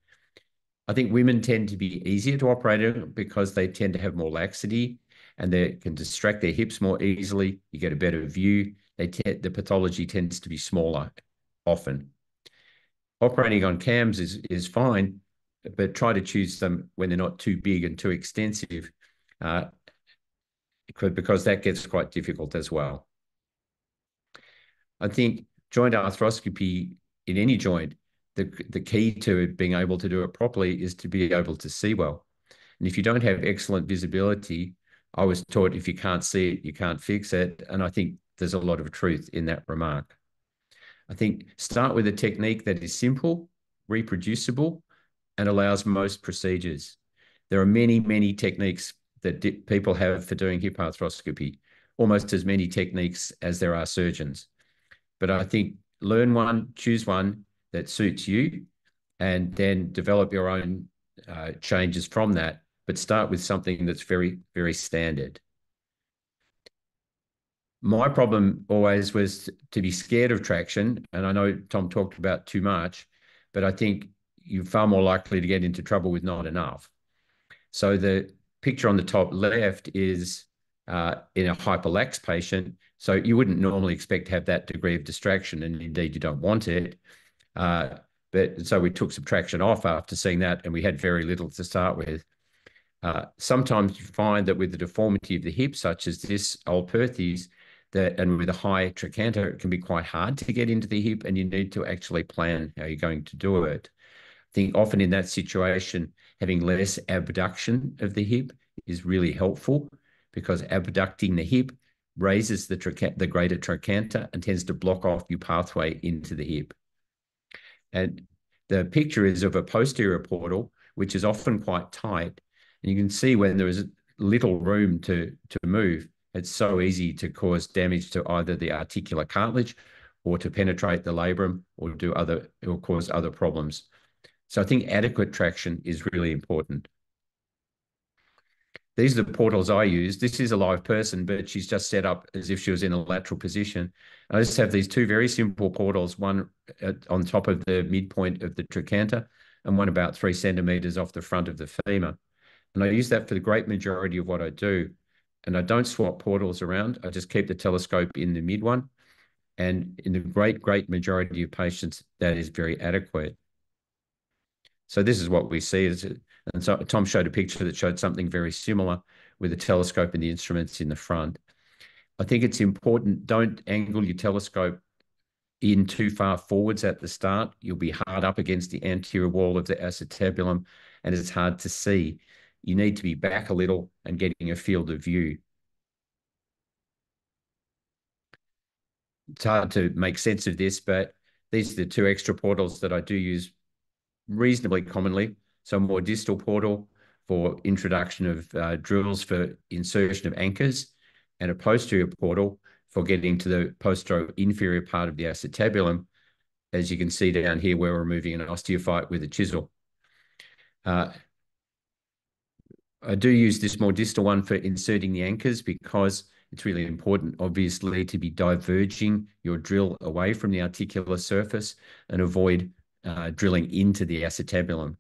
I think women tend to be easier to operate because they tend to have more laxity and they can distract their hips more easily. You get a better view. They the pathology tends to be smaller often. Operating on cams is is fine, but try to choose them when they're not too big and too extensive, uh, because that gets quite difficult as well. I think joint arthroscopy in any joint the, the key to being able to do it properly is to be able to see well. And if you don't have excellent visibility, I was taught if you can't see it, you can't fix it. And I think there's a lot of truth in that remark. I think start with a technique that is simple, reproducible, and allows most procedures. There are many, many techniques that people have for doing hip arthroscopy, almost as many techniques as there are surgeons. But I think learn one, choose one that suits you, and then develop your own uh, changes from that. But start with something that's very, very standard. My problem always was to be scared of traction. And I know Tom talked about too much, but I think you're far more likely to get into trouble with not enough. So the picture on the top left is uh, in a hyperlax patient. So you wouldn't normally expect to have that degree of distraction, and indeed you don't want it. Uh, but so we took subtraction off after seeing that, and we had very little to start with. Uh, sometimes you find that with the deformity of the hip, such as this old Perthes, that and with a high trochanter, it can be quite hard to get into the hip, and you need to actually plan how you're going to do it I think often in that situation, having less abduction of the hip is really helpful because abducting the hip raises the, the greater trochanter and tends to block off your pathway into the hip. And the picture is of a posterior portal, which is often quite tight. And you can see when there is little room to, to move, it's so easy to cause damage to either the articular cartilage or to penetrate the labrum or do other or cause other problems. So I think adequate traction is really important. These are the portals I use. This is a live person, but she's just set up as if she was in a lateral position. I just have these two very simple portals, one at, on top of the midpoint of the trochanter and one about three centimeters off the front of the femur. And I use that for the great majority of what I do. And I don't swap portals around. I just keep the telescope in the mid one. And in the great, great majority of patients, that is very adequate. So this is what we see. Is and so Tom showed a picture that showed something very similar with the telescope and the instruments in the front. I think it's important, don't angle your telescope in too far forwards at the start. You'll be hard up against the anterior wall of the acetabulum and it's hard to see. You need to be back a little and getting a field of view. It's hard to make sense of this, but these are the two extra portals that I do use reasonably commonly. So more distal portal for introduction of uh, drills for insertion of anchors and a posterior portal for getting to the posterior inferior part of the acetabulum, as you can see down here where we're removing an osteophyte with a chisel. Uh, I do use this more distal one for inserting the anchors because it's really important, obviously, to be diverging your drill away from the articular surface and avoid uh, drilling into the acetabulum.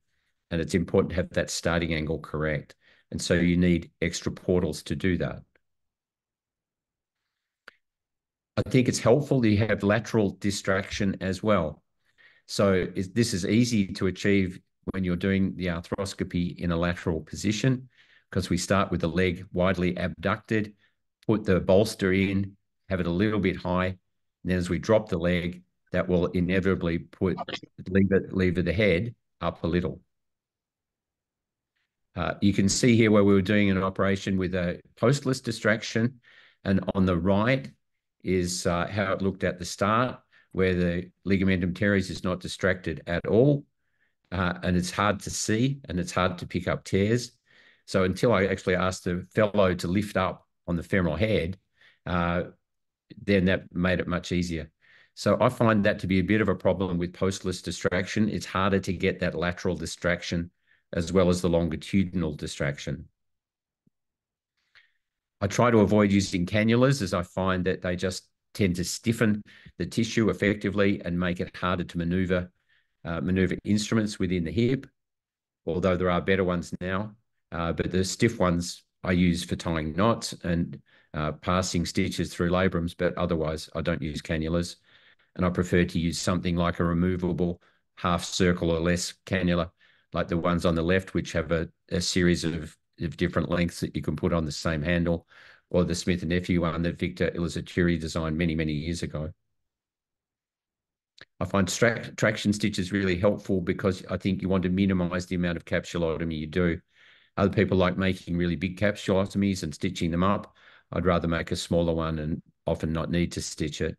And it's important to have that starting angle correct. And so you need extra portals to do that. I think it's helpful that you have lateral distraction as well. So this is easy to achieve when you're doing the arthroscopy in a lateral position because we start with the leg widely abducted, put the bolster in, have it a little bit high. And then as we drop the leg, that will inevitably put lever, lever the head up a little. Uh, you can see here where we were doing an operation with a postless distraction. And on the right is uh, how it looked at the start, where the ligamentum teres is not distracted at all. Uh, and it's hard to see and it's hard to pick up tears. So until I actually asked the fellow to lift up on the femoral head, uh, then that made it much easier. So I find that to be a bit of a problem with postless distraction. It's harder to get that lateral distraction as well as the longitudinal distraction. I try to avoid using cannulas as I find that they just tend to stiffen the tissue effectively and make it harder to maneuver uh, maneuver instruments within the hip, although there are better ones now. Uh, but the stiff ones I use for tying knots and uh, passing stitches through labrums, but otherwise I don't use cannulas and I prefer to use something like a removable half circle or less cannula, like the ones on the left, which have a, a series of, of different lengths that you can put on the same handle, or the Smith & Nephew one that Victor Ilizaliturri designed many, many years ago. I find traction stitches really helpful because I think you want to minimize the amount of capsulotomy you do. Other people like making really big capsulotomies and stitching them up. I'd rather make a smaller one and often not need to stitch it.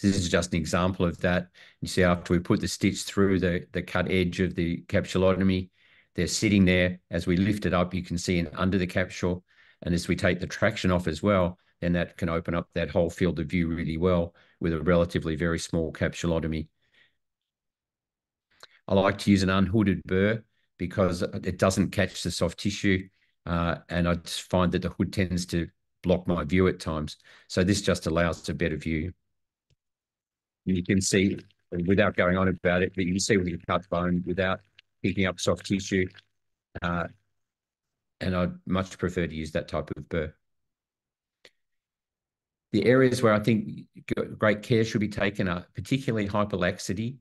This is just an example of that. You see, after we put the stitch through the, the cut edge of the capsulotomy, they're sitting there. As we lift it up, you can see in under the capsule. And as we take the traction off as well, then that can open up that whole field of view really well with a relatively very small capsulotomy. I like to use an unhooded burr because it doesn't catch the soft tissue. Uh, and I just find that the hood tends to block my view at times. So this just allows a better view. You can see, without going on about it, but you can see we can cut bone without picking up soft tissue. Uh, and I'd much prefer to use that type of burr. The areas where I think great care should be taken are particularly hyperlaxity.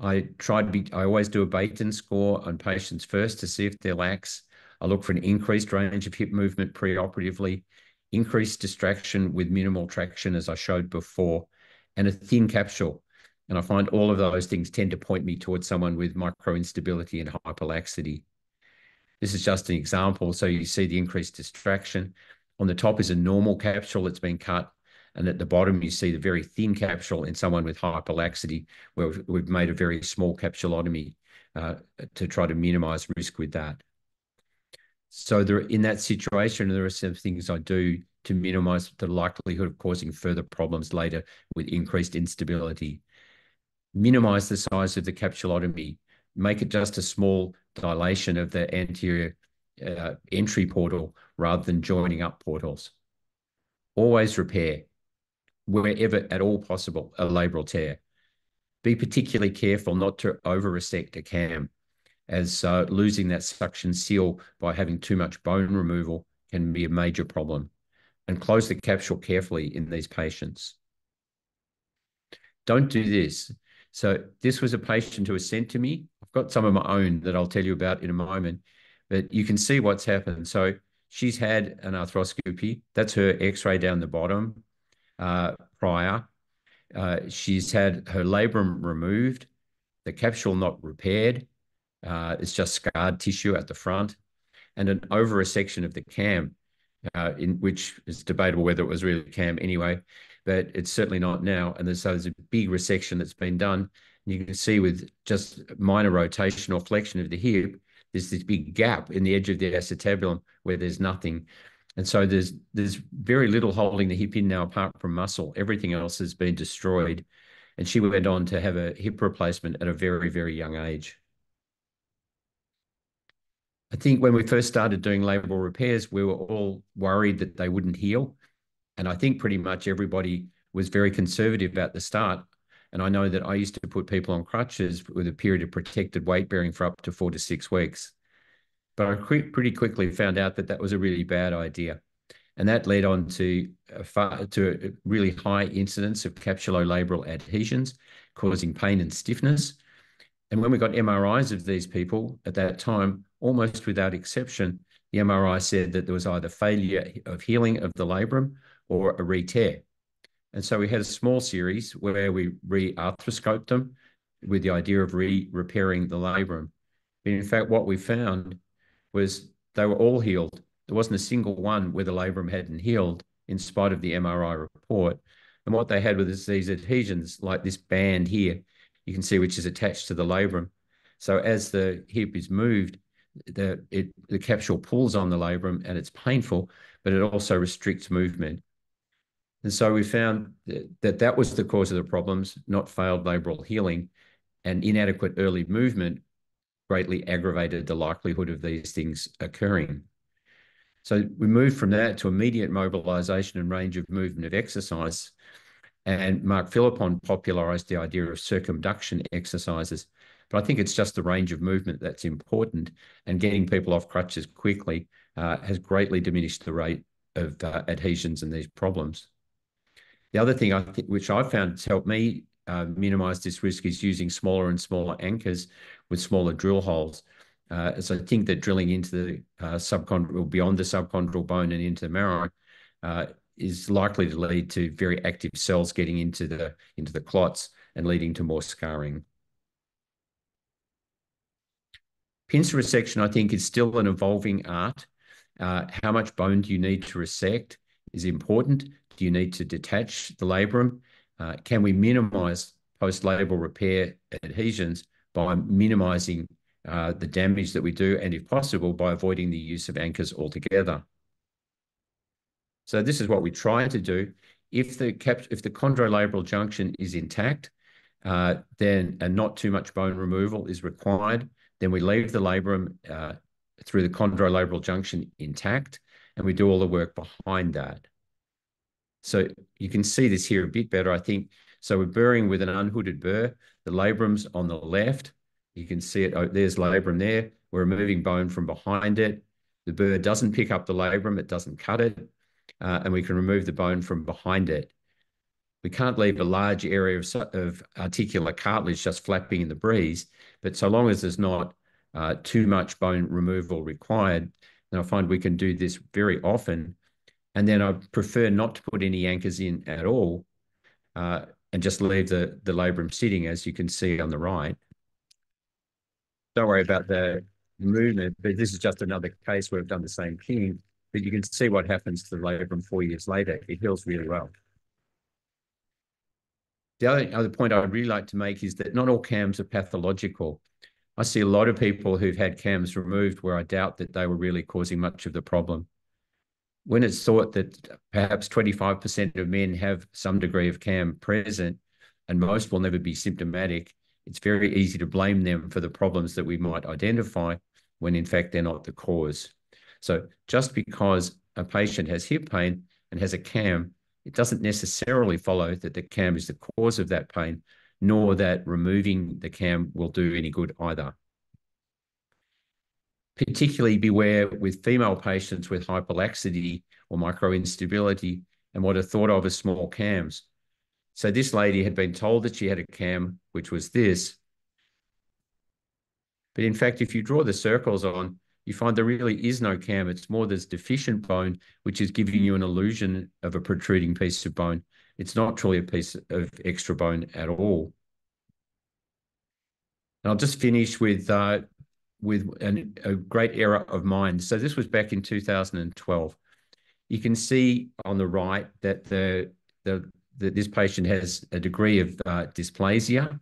I try to be, I always do a Beighton score on patients first to see if they're lax. I look for an increased range of hip movement preoperatively, increased distraction with minimal traction, as I showed before, and a thin capsule. And I find all of those things tend to point me towards someone with microinstability and hyperlaxity. This is just an example. So you see the increased distraction. On the top is a normal capsule that's been cut. And at the bottom, you see the very thin capsule in someone with hyperlaxity, where we've made a very small capsulotomy uh, to try to minimize risk with that. So there, in that situation, there are some things I do to minimize the likelihood of causing further problems later with increased instability. Minimize the size of the capsulotomy, make it just a small dilation of the anterior uh, entry portal rather than joining up portals. Always repair, wherever at all possible, a labral tear. Be particularly careful not to over resect a cam as uh, losing that suction seal by having too much bone removal can be a major problem. And close the capsule carefully in these patients. Don't do this. So this was a patient who was sent to me. I've got some of my own that I'll tell you about in a moment, but you can see what's happened. So she's had an arthroscopy. That's her x-ray down the bottom uh, prior. Uh, she's had her labrum removed, the capsule not repaired, uh, it's just scarred tissue at the front and an over section of the cam, uh, in which is debatable whether it was really cam anyway, but it's certainly not now. And there's, so there's a big resection that's been done. You can see with just minor rotation or flexion of the hip, there's this big gap in the edge of the acetabulum where there's nothing. And so there's there's very little holding the hip in now apart from muscle. Everything else has been destroyed. And she went on to have a hip replacement at a very, very young age. I think when we first started doing labral repairs, we were all worried that they wouldn't heal. And I think pretty much everybody was very conservative at the start. And I know that I used to put people on crutches with a period of protected weight bearing for up to four to six weeks. But I pretty quickly found out that that was a really bad idea. And that led on to a, far, to a really high incidence of capsulolabral adhesions, causing pain and stiffness. And when we got MRIs of these people at that time, almost without exception, the MRI said that there was either failure of healing of the labrum or a re-tear. And so we had a small series where we re-arthroscoped them with the idea of re-repairing the labrum. But in fact, what we found was they were all healed. There wasn't a single one where the labrum hadn't healed in spite of the MRI report. And what they had was these adhesions like this band here, you can see which is attached to the labrum. So as the hip is moved, the, it, the capsule pulls on the labrum and it's painful, but it also restricts movement. And so we found that, that that was the cause of the problems, not failed labral healing and inadequate early movement greatly aggravated the likelihood of these things occurring. So we moved from that to immediate mobilization and range of movement of exercise. And Marc Philippon popularized the idea of circumduction exercises, but I think it's just the range of movement that's important, and getting people off crutches quickly uh, has greatly diminished the rate of uh, adhesions and these problems. The other thing I think, which I found has helped me uh, minimize this risk, is using smaller and smaller anchors with smaller drill holes. Uh, so I think that drilling into the uh, subchondral, beyond the subchondral bone and into the marrow, uh, is likely to lead to very active cells getting into the into the clots and leading to more scarring. Pincer resection, I think, is still an evolving art. Uh, how much bone do you need to resect is important. Do you need to detach the labrum? uh, can we minimize post-labral repair adhesions by minimizing uh, the damage that we do, and if possible, by avoiding the use of anchors altogether. So this is what we try to do. If the cap if the chondrolabral junction is intact, uh, then and not too much bone removal is required, then we leave the labrum uh, through the chondrolabral junction intact, and we do all the work behind that. So you can see this here a bit better, I think. So we're burring with an unhooded burr. The labrum's on the left. You can see it. Oh, there's labrum there. We're removing bone from behind it. The burr doesn't pick up the labrum. It doesn't cut it. Uh, and we can remove the bone from behind it. We can't leave a large area of, of articular cartilage just flapping in the breeze, but so long as there's not uh, too much bone removal required, then I find we can do this very often. And then I prefer not to put any anchors in at all uh, and just leave the, the labrum sitting, as you can see on the right. Don't worry about the movement, but this is just another case where we've done the same thing. But you can see what happens to the labrum four years later. It heals really well. The other, other point I would really like to make is that not all CAMs are pathological. I see a lot of people who've had CAMs removed where I doubt that they were really causing much of the problem. When it's thought that perhaps 25% of men have some degree of CAM present, and most will never be symptomatic, it's very easy to blame them for the problems that we might identify when in fact they're not the cause. So just because a patient has hip pain and has a CAM it doesn't necessarily follow that the cam is the cause of that pain, nor that removing the cam will do any good either. Particularly beware with female patients with hyperlaxity or microinstability and what are thought of as small cams. So this lady had been told that she had a cam, which was this. But in fact, if you draw the circles on, you find there really is no cam. It's more there's deficient bone, which is giving you an illusion of a protruding piece of bone. It's not truly a piece of extra bone at all. And I'll just finish with uh, with an, a great error of mine. So this was back in 2012. You can see on the right that the the that this patient has a degree of uh, dysplasia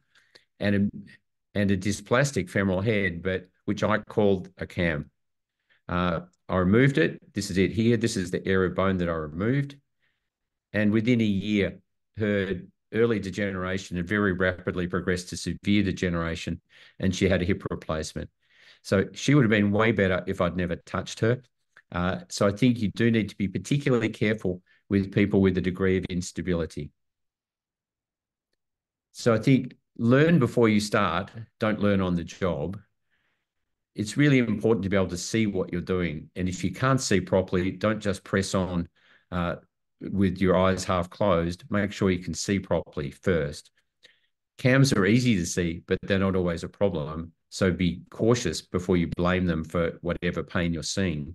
and a, and a dysplastic femoral head, but which I called a cam. Uh, I removed it. This is it here. This is the area of bone that I removed. And within a year, her early degeneration had very rapidly progressed to severe degeneration, and she had a hip replacement. So she would have been way better if I'd never touched her. Uh, so I think you do need to be particularly careful with people with a degree of instability. So I think learn before you start, don't learn on the job it's really important to be able to see what you're doing. And if you can't see properly, don't just press on uh, with your eyes half closed. Make sure you can see properly first. Cams are easy to see, but they're not always a problem. So be cautious before you blame them for whatever pain you're seeing.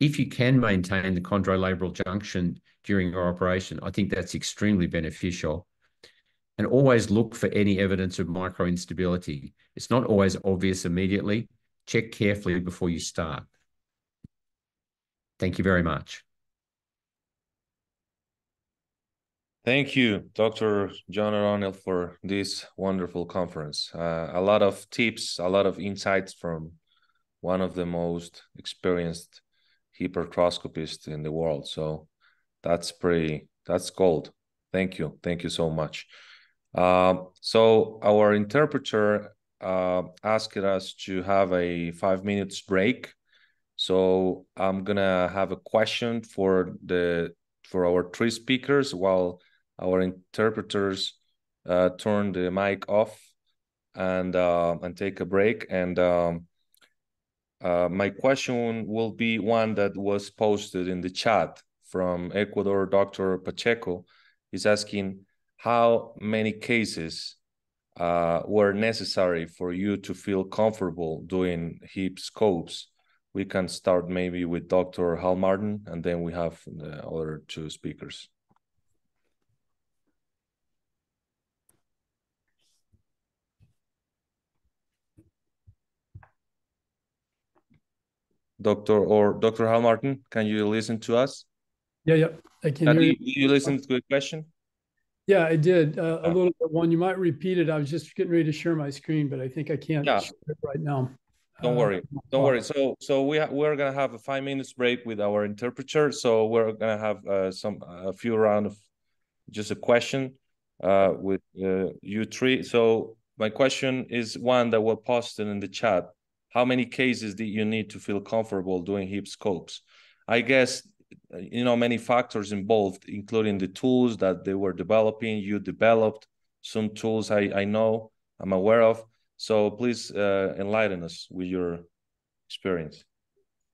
If you can maintain the chondrolabral junction during your operation, I think that's extremely beneficial. And always look for any evidence of microinstability. It's not always obvious immediately. Check carefully before you start. Thank you very much. Thank you, Dr. John O'Donnell, for this wonderful conference. Uh, a lot of tips, a lot of insights from one of the most experienced hip arthroscopists in the world. So that's pretty, that's gold. Thank you. Thank you so much. Uh, so our interpreter uh, asked us to have a five minutes break. So I'm gonna have a question for the for our three speakers while our interpreters uh, turn the mic off and uh, and take a break. And um, uh, my question will be one that was posted in the chat from Ecuador. Dr. Pacheco is asking how many cases uh, were necessary for you to feel comfortable doing hip scopes. We can start maybe with Dr. Hal Martin, and then we have the other two speakers. Doctor or Dr. Hal Martin, can you listen to us? Yeah, yeah, I can. Can you, you, you listen to the question? Yeah, I did uh, a little bit. One, you might repeat it. I was just getting ready to share my screen, but I think I can't Yeah. share it right now. Don't Uh, worry. Don't worry. So so we we're gonna have a five minutes break with our interpreter. So we're gonna have uh, some a few round of just a question uh, with uh, you three. So my question is one that was posted in the chat. How many cases did you need to feel comfortable doing hip scopes? I guess uh, you know many factors involved, including the tools that they were developing. You developed some tools I I know I'm aware of. So please uh, enlighten us with your experience.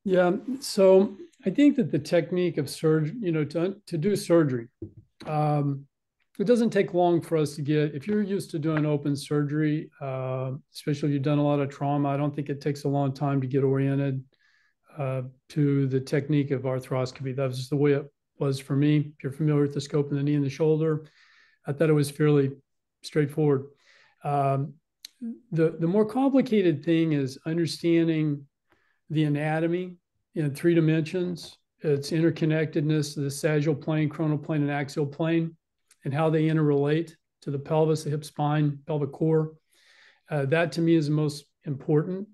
Yeah, so I think that the technique of surgery, you know, to, to do surgery, um, it doesn't take long for us to get, if you're used to doing open surgery, uh, especially if you've done a lot of trauma, I don't think it takes a long time to get oriented uh, to the technique of arthroscopy. That was the way it was for me. If you're familiar with the scope in the knee and the shoulder, I thought it was fairly straightforward. Um, the, the more complicated thing is understanding the anatomy in three dimensions, its interconnectedness, the sagittal plane, coronal plane, and axial plane, and how they interrelate to the pelvis, the hip spine, pelvic core. Uh, that to me is the most important.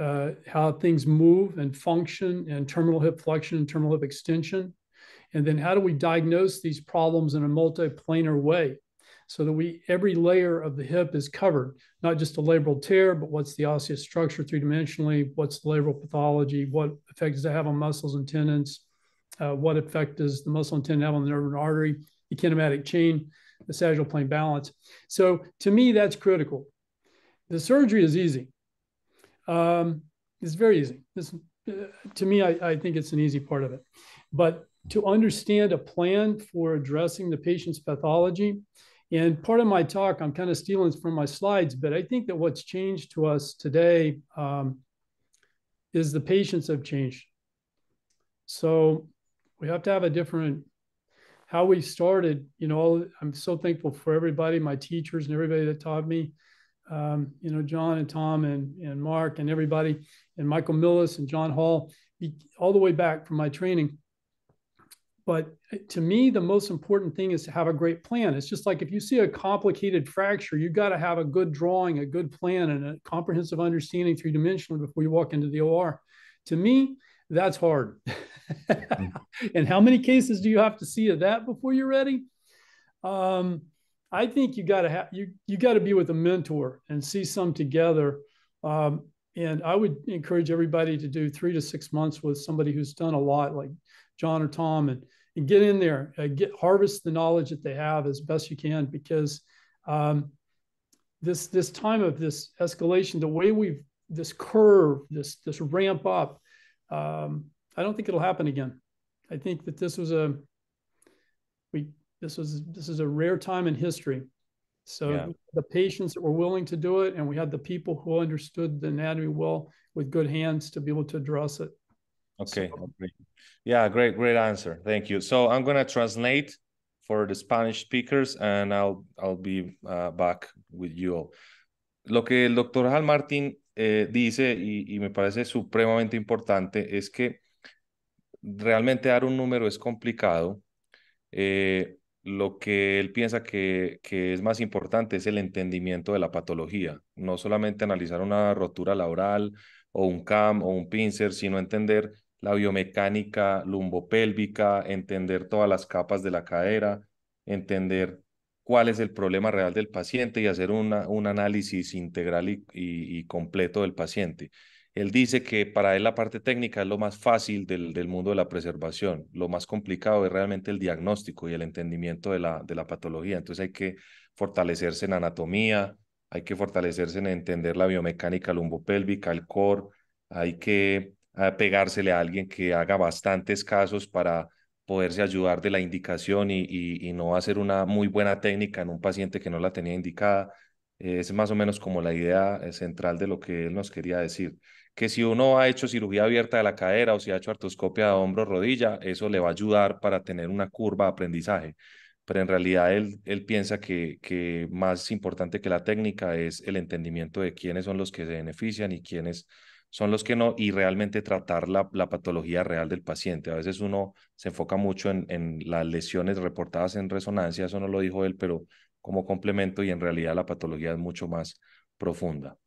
Uh, how things move and function and terminal hip flexion and terminal hip extension. And then how do we diagnose these problems in a multiplanar way so that we every layer of the hip is covered, not just a labral tear, but what's the osseous structure three dimensionally, what's the labral pathology, what effect does it have on muscles and tendons, uh, what effect does the muscle and tendon have on the nerve and artery, the kinematic chain, the sagittal plane balance. So to me, that's critical. The surgery is easy. Um, it's very easy. This, uh, to me, I, I think it's an easy part of it. But to understand a plan for addressing the patient's pathology, and part of my talk, I'm kind of stealing from my slides, but I think that what's changed to us today um, is the patients have changed. So we have to have a different, how we started, you know, I'm so thankful for everybody, my teachers and everybody that taught me, um, you know, John and Tom and, and Mark and everybody, and Michael Millis and John Hall, all the way back from my training. But to me, the most important thing is to have a great plan. It's just like if you see a complicated fracture, you got to have a good drawing, a good plan, and a comprehensive understanding three dimensionally before you walk into the OR. To me, that's hard. and how many cases do you have to see of that before you're ready? Um, I think you got to have you you got to be with a mentor and see some together. Um, and I would encourage everybody to do three to six months with somebody who's done a lot, like John or Tom, and and get in there, uh, get harvest the knowledge that they have as best you can, because um, this this time of this escalation, the way we've this curve, this this ramp up, um, I don't think it'll happen again. I think that this was a this was this is a rare time in history. So Yeah. the patients that were willing to do it, and we had the people who understood the anatomy well with good hands to be able to address it. Okay. So- Yeah, great, great answer. Thank you. So I'm gonna translate for the Spanish speakers and I'll I'll be uh, back with you all. Lo que el doctor Hal Martín eh, dice y, y me parece supremamente importante es que realmente dar un número es complicado. Eh, lo que él piensa que, que es más importante es el entendimiento de la patología, no solamente analizar una rotura laboral o un CAM o un pincer, sino entender la biomecánica lumbopélvica, entender todas las capas de la cadera, entender cuál es el problema real del paciente y hacer un análisis integral y, y completo del paciente. Él dice que para él la parte técnica es lo más fácil del, del mundo de la preservación. Lo más complicado es realmente el diagnóstico y el entendimiento de la, de la patología. Entonces hay que fortalecerse en anatomía, hay que fortalecerse en entender la biomecánica lumbopélvica, el core, hay que eh, pegársele a alguien que haga bastantes casos para poderse ayudar de la indicación y, y, y no hacer una muy buena técnica en un paciente que no la tenía indicada. Es más o menos como la idea eh, central de lo que él nos quería decir que si uno ha hecho cirugía abierta de la cadera o si ha hecho artroscopia de hombro rodilla, eso le va a ayudar para tener una curva de aprendizaje. Pero en realidad él, él piensa que, que más importante que la técnica es el entendimiento de quiénes son los que se benefician y quiénes son los que no, y realmente tratar la, la patología real del paciente. A veces uno se enfoca mucho en, en las lesiones reportadas en resonancia, eso no lo dijo él, pero como complemento y en realidad la patología es mucho más profunda.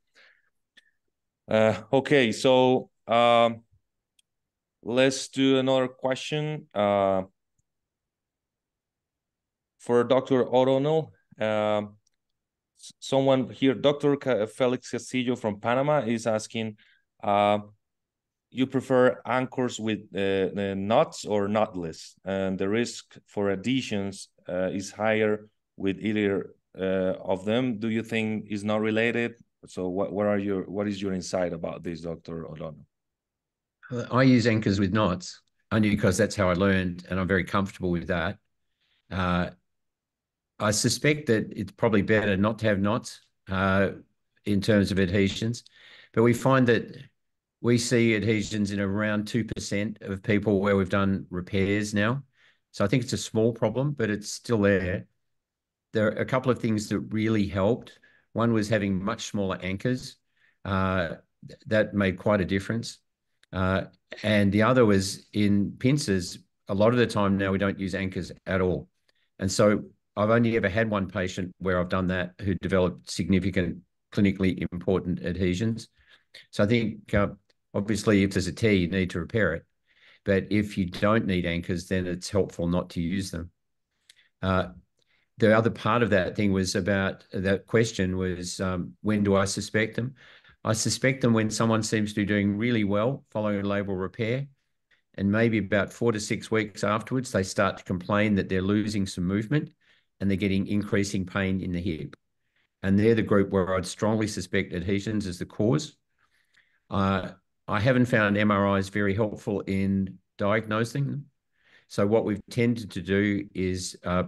Uh, okay, so uh, let's do another question uh, for Dr. O'Donnell. Uh, someone here, Dr. Felix Castillo from Panama is asking, uh, you prefer anchors with uh, knots or knotless? And the risk for adhesions uh, is higher with either uh, of them. Do you think is not related? So what, what are your, what is your insight about this, Dr. O'Donnell? I use anchors with knots only because that's how I learned and I'm very comfortable with that. Uh, I suspect that it's probably better not to have knots uh, in terms of adhesions, but we find that we see adhesions in around 2% of people where we've done repairs now. So I think it's a small problem, but it's still there. There are a couple of things that really helped. One was having much smaller anchors. Uh, that made quite a difference. Uh, and the other was in pincers. A lot of the time now we don't use anchors at all. And so I've only ever had one patient where I've done that who developed significant clinically important adhesions. So I think uh, obviously if there's a tear, you need to repair it. But if you don't need anchors, then it's helpful not to use them. Uh, the other part of that thing was about that question was um, when do I suspect them? I suspect them when someone seems to be doing really well following a labral repair. And maybe about four to six weeks afterwards, they start to complain that they're losing some movement and they're getting increasing pain in the hip. And they're the group where I'd strongly suspect adhesions as the cause. Uh, I haven't found MRIs very helpful in diagnosing them. So what we've tended to do is uh,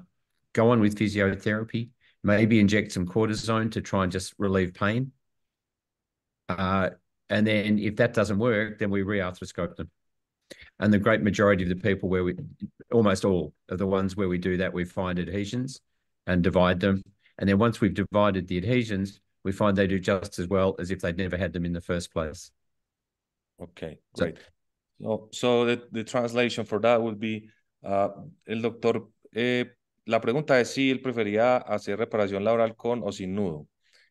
go on with physiotherapy, maybe inject some cortisone to try and just relieve pain. Uh, and then if that doesn't work, then we re-arthroscope them. And the great majority of the people where we, almost all of the ones where we do that, we find adhesions and divide them. And then once we've divided the adhesions, we find they do just as well as if they'd never had them in the first place. Okay, great. So, so the, the translation for that would be, uh, el doctor, eh, la pregunta es si él prefería hacer reparación laboral con o sin nudo.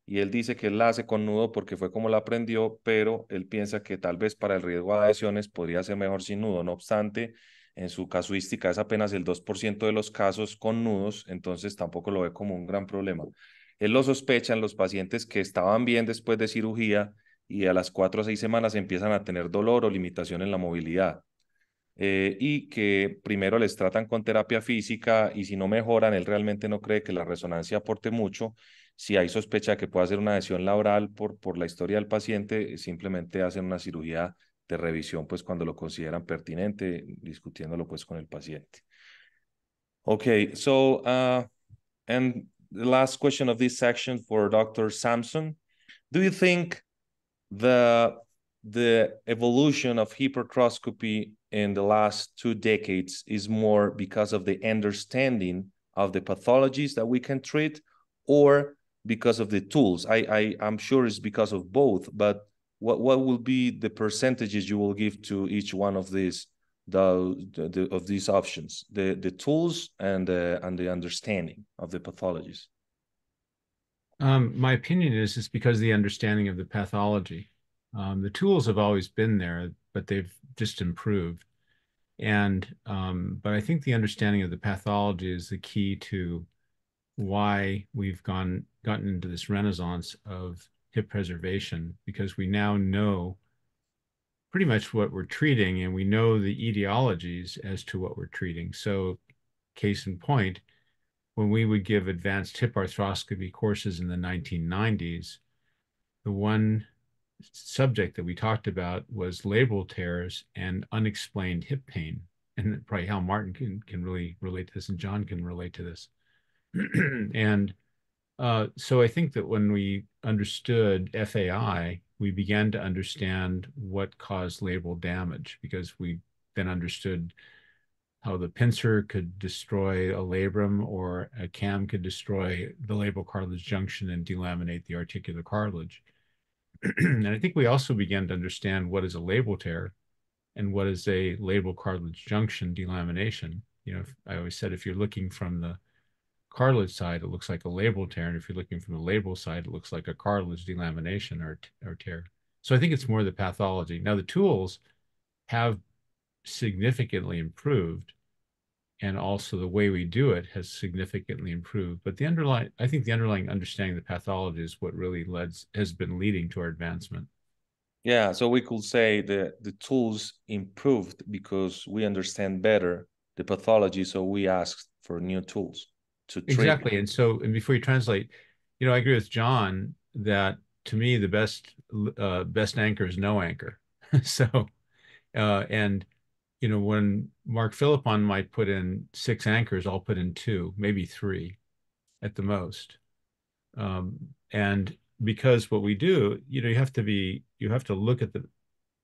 y él dice que él la hace con nudo porque fue como la aprendió, pero él piensa que tal vez para el riesgo de adhesiones podría ser mejor sin nudo. No obstante, en su casuística es apenas el 2% de los casos con nudos, entonces tampoco lo ve como un gran problema. Él lo sospecha en los pacientes que estaban bien después de cirugía y a las cuatro o seis semanas empiezan a tener dolor o limitación en la movilidad. Eh, y que primero les tratan con terapia física y si no mejoran, él realmente no cree que la resonancia aporte mucho si hay sospecha que pueda ser una adhesión laboral por, por la historia del paciente, simplemente hacen una cirugía de revisión, pues cuando lo consideran pertinente, discutiéndolo pues con el paciente. Okay, so, uh, and the last question of this section for Dr. Samson. Do you think the, the evolution of hypertroscopy in the last two decades is more because of the understanding of the pathologies that we can treat or because of the tools. I, I I'm sure it's because of both, but what what will be the percentages you will give to each one of these the, the of these options, the the tools and the and the understanding of the pathologies? Um, my opinion is it's because the understanding of the pathology. Um, the tools have always been there, but they've just improved. And um, but I think the understanding of the pathology is the key to why we've gone gotten into this renaissance of hip preservation because we now know pretty much what we're treating and we know the etiologies as to what we're treating. So, case in point, when we would give advanced hip arthroscopy courses in the 1990s, the one subject that we talked about was labral tears and unexplained hip pain. And probably Hal Martin can, can really relate to this, and John can relate to this. and uh, so I think that when we understood FAI, we began to understand what caused labral damage because we then understood how the pincer could destroy a labrum or a cam could destroy the labral cartilage junction and delaminate the articular cartilage. And I think we also began to understand what is a labral tear and what is a labral cartilage junction delamination. You know, if, I always said if you're looking from the cartilage side, it looks like a labral tear, and if you're looking from the labral side, it looks like a cartilage delamination or, or tear. So I think it's more the pathology. Now the tools have significantly improved, and also the way we do it has significantly improved. But the underlying, I think the underlying understanding of the pathology is what really led has been leading to our advancement. Yeah, so we could say that the tools improved because we understand better the pathology, so we asked for new tools to treat. Exactly, and so and before you translate, you know, I agree with John that to me the best uh, best anchor is no anchor. so, uh, and you know, when Marc Philippon might put in six anchors, I'll put in two, maybe three, at the most. Um, and because what we do, you know, you have to be, you have to look at the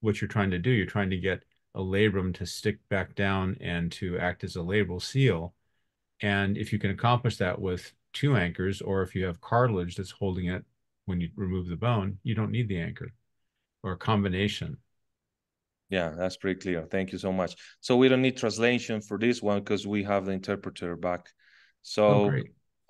what you're trying to do. You're trying to get a labrum to stick back down and to act as a labral seal. And if you can accomplish that with two anchors, or if you have cartilage that's holding it when you remove the bone, you don't need the anchor or a combination. Yeah, that's pretty clear. Thank you so much. So we don't need translation for this one because we have the interpreter back. So,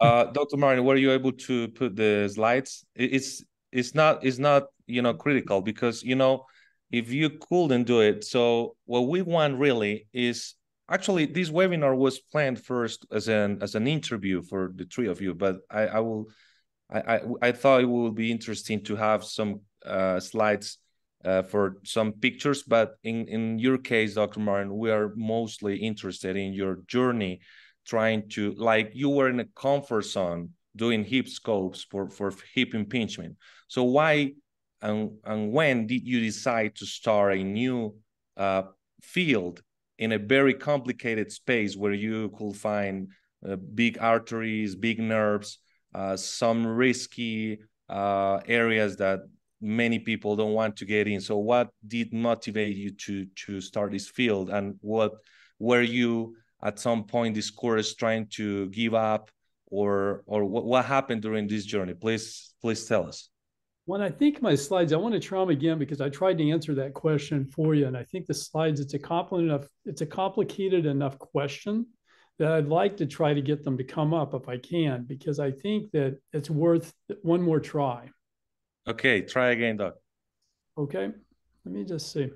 oh, uh, Dr. Martin, were you able to put the slides? It's it's not it's not you know critical because you know if you couldn't do it. So what we want really is actually this webinar was planned first as an as an interview for the three of you, but I I will I I, I thought it would be interesting to have some uh, slides uh, for some pictures, but in, in your case, Dr. Martin, we are mostly interested in your journey, trying to, like you were in a comfort zone doing hip scopes for, for hip impingement. So why and, and when did you decide to start a new uh, field in a very complicated space where you could find uh, big arteries, big nerves, uh, some risky uh, areas that many people don't want to get in so what did motivate you to to start this field and what were you at some point discouraged trying to give up or or what, what happened during this journey please please tell us when I think my slides, I want to try them again because I tried to answer that question for you. And I think the slides, it's a complicated enough, it's a complicated enough question that I'd like to try to get them to come up if I can, because I think that it's worth one more try. Okay, try again, Doc. Okay, let me just see.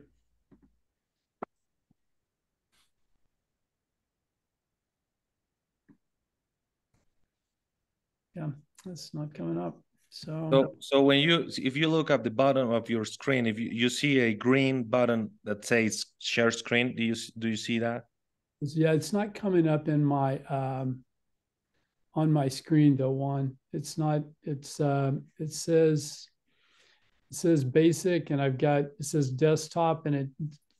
Yeah, it's not coming up. So, so, so when you, if you look at the bottom of your screen, if you, you see a green button that says share screen, do you do you see that? Yeah, it's not coming up in my um, on my screen though. One, it's not. It's um, it says says basic and I've got it says desktop and it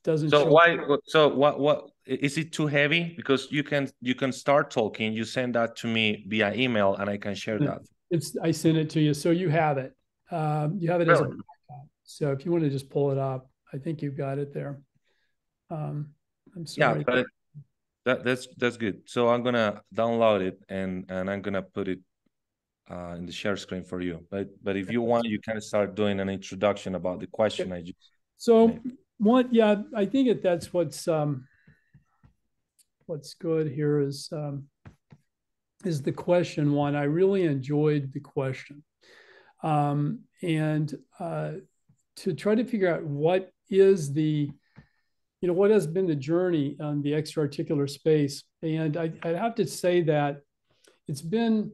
doesn't so why so what what is it too heavy? Because you can you can start talking you send that to me via email and I can share that. It's I send it to you. So you have it. Um, you have it really? as a so if you want to just pull it up I think you've got it there. Um, I'm sorry. yeah but that that's that's good. So I'm gonna download it and and I'm gonna put it uh, in the share screen for you. But but if you want, you can start doing an introduction about the question I just. So made. what? Yeah, I think that that's what's um, what's good here is um, is the question one. I really enjoyed the question, um, and uh, to try to figure out what is the you know what has been the journey on the extra-articular space and I, i'd have to say that it's been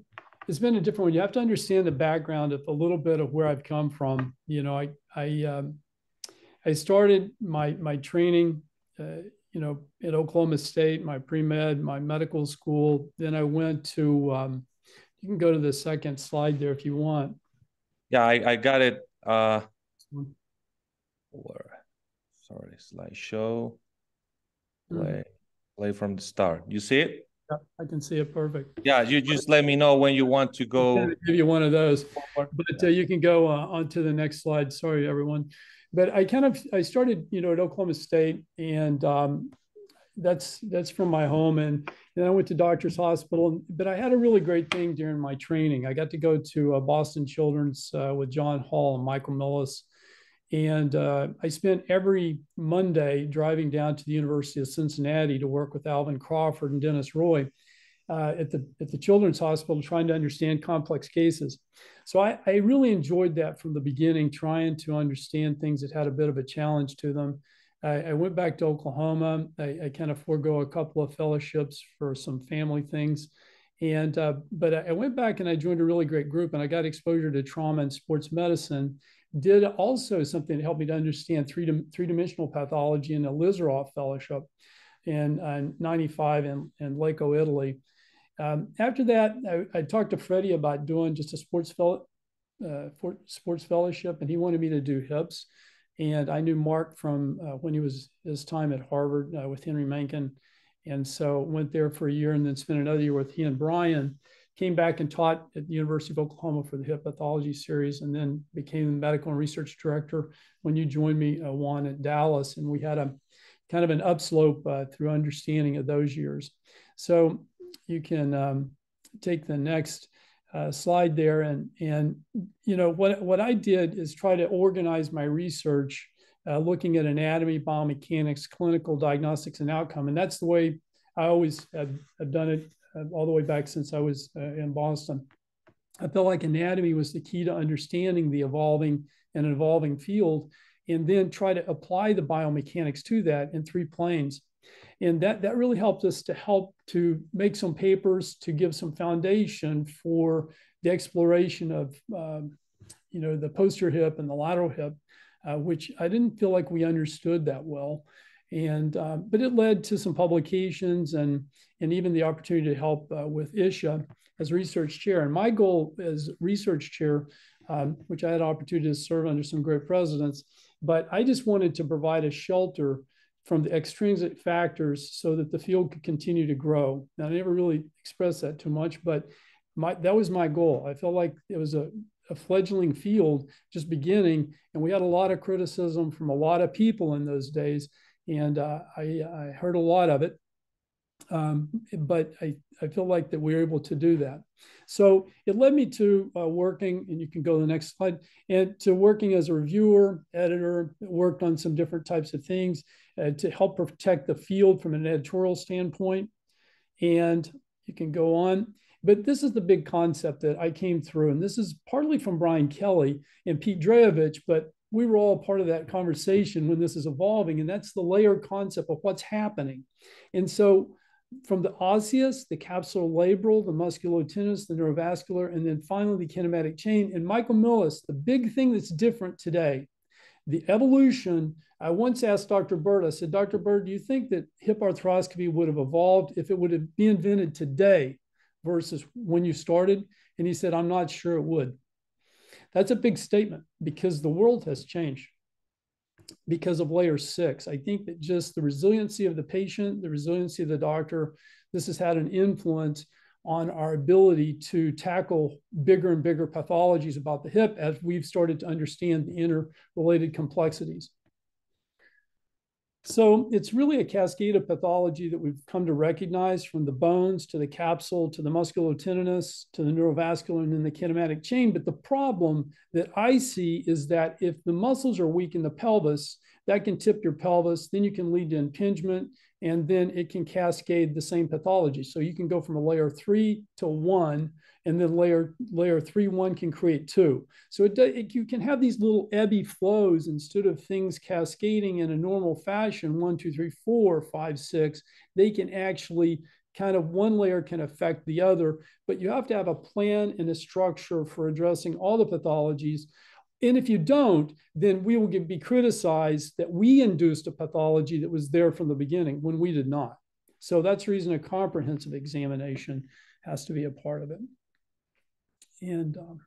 it's been a different one. You have to understand the background of a little bit of where I've come from. You know, I I um, I started my my training, uh, you know, at Oklahoma State, my pre med, my medical school. Then I went to. Um, you can go to the second slide there if you want. Yeah, I, I got it. Uh, where? Sorry, slideshow. Hmm. Play, mm. play from the start. You see it? Yeah, I can see it perfect. Yeah, you just let me know when you want to go. Give you one of those, but uh, you can go uh, on to the next slide. Sorry, everyone. But I kind of I started, you know, at Oklahoma State, and um, that's that's from my home, and then I went to Doctors Hospital. But I had a really great thing during my training. I got to go to uh, Boston Children's uh, with John Hall and Michael Millis And uh, I spent every Monday driving down to the University of Cincinnati to work with Alvin Crawford and Dennis Roy uh, at the at the Children's Hospital, trying to understand complex cases. So I, I really enjoyed that from the beginning, trying to understand things that had a bit of a challenge to them. I, I went back to Oklahoma. I, I kind of forego a couple of fellowships for some family things. And uh, but I went back and I joined a really great group, and I got exposure to trauma and sports medicine did also something to help me to understand three, three dimensional pathology in a Ilizarov fellowship in uh, 95 in, in Lecco, Italy. Um, after that, I, I, talked to Freddie about doing just a sports, fellow, uh, sports fellowship, and he wanted me to do hips. And I knew Mark from uh, when he was his time at Harvard uh, with Henry Mankin. And so went there for a year and then spent another year with he and Brian came back and taught at the University of Oklahoma for the hip pathology series, and then became the medical and research director when you joined me, uh, Juan, at Dallas. And we had a kind of an upslope uh, through understanding of those years. So you can um, take the next uh, slide there, and and you know what what I did is try to organize my research, uh, looking at anatomy, biomechanics, clinical diagnostics, and outcome, and that's the way I always have, have done it all the way back since I was uh, in Boston. I felt like anatomy was the key to understanding the evolving and evolving field, and then try to apply the biomechanics to that in three planes. And that, that really helped us to help to make some papers to give some foundation for the exploration of, um, you know, the posterior hip and the lateral hip, uh, which I didn't feel like we understood that well. And uh, but it led to some publications and and even the opportunity to help uh, with ISHA as research chair. And my goal as research chair, um, which I had opportunity to serve under some great presidents, but I just wanted to provide a shelter from the extrinsic factors so that the field could continue to grow. Now, I never really expressed that too much, but my, that was my goal. I felt like it was a, a fledgling field just beginning, and we had a lot of criticism from a lot of people in those days and uh, I, I, heard a lot of it. Um, but I, I feel like that we are able to do that. So it led me to uh, working, and you can go to the next slide, and to working as a reviewer, editor, worked on some different types of things uh, to help protect the field from an editorial standpoint. And you can go on. But this is the big concept that I came through, and this is partly from Brian Kelly and Pete Draovitch, but we were all part of that conversation when this is evolving, and that's the layer concept of what's happening. And so, from the osseous, the capsulolabral, the musculotendinous, the neurovascular, and then finally the kinematic chain. And Michael Millis, the big thing that's different today, the evolution. I once asked Dr. Byrd, I said, Dr. Byrd, do you think that hip arthroscopy would have evolved if it would have been invented today versus when you started? And he said, I'm not sure it would. That's a big statement because the world has changed because of layer six. I think that just the resiliency of the patient, the resiliency of the doctor, this has had an influence on our ability to tackle bigger and bigger pathologies about the hip as we've started to understand the interrelated complexities. So it's really a cascade of pathology that we've come to recognize from the bones to the capsule to the musculotendinous to the neurovascular and then the kinematic chain. But the problem that I see is that if the muscles are weak in the pelvis, that can tip your pelvis, then you can lead to impingement, and then it can cascade the same pathology. So you can go from a layer three to one and then layer layer three one can create two. So it, it, you can have these little ebby flows instead of things cascading in a normal fashion one two three four five six. They can actually kind of one layer can affect the other, but you have to have a plan and a structure for addressing all the pathologies. And if you don't, then we will get, be criticized that we induced a pathology that was there from the beginning when we did not. So that's the reason a comprehensive examination has to be a part of it. And um,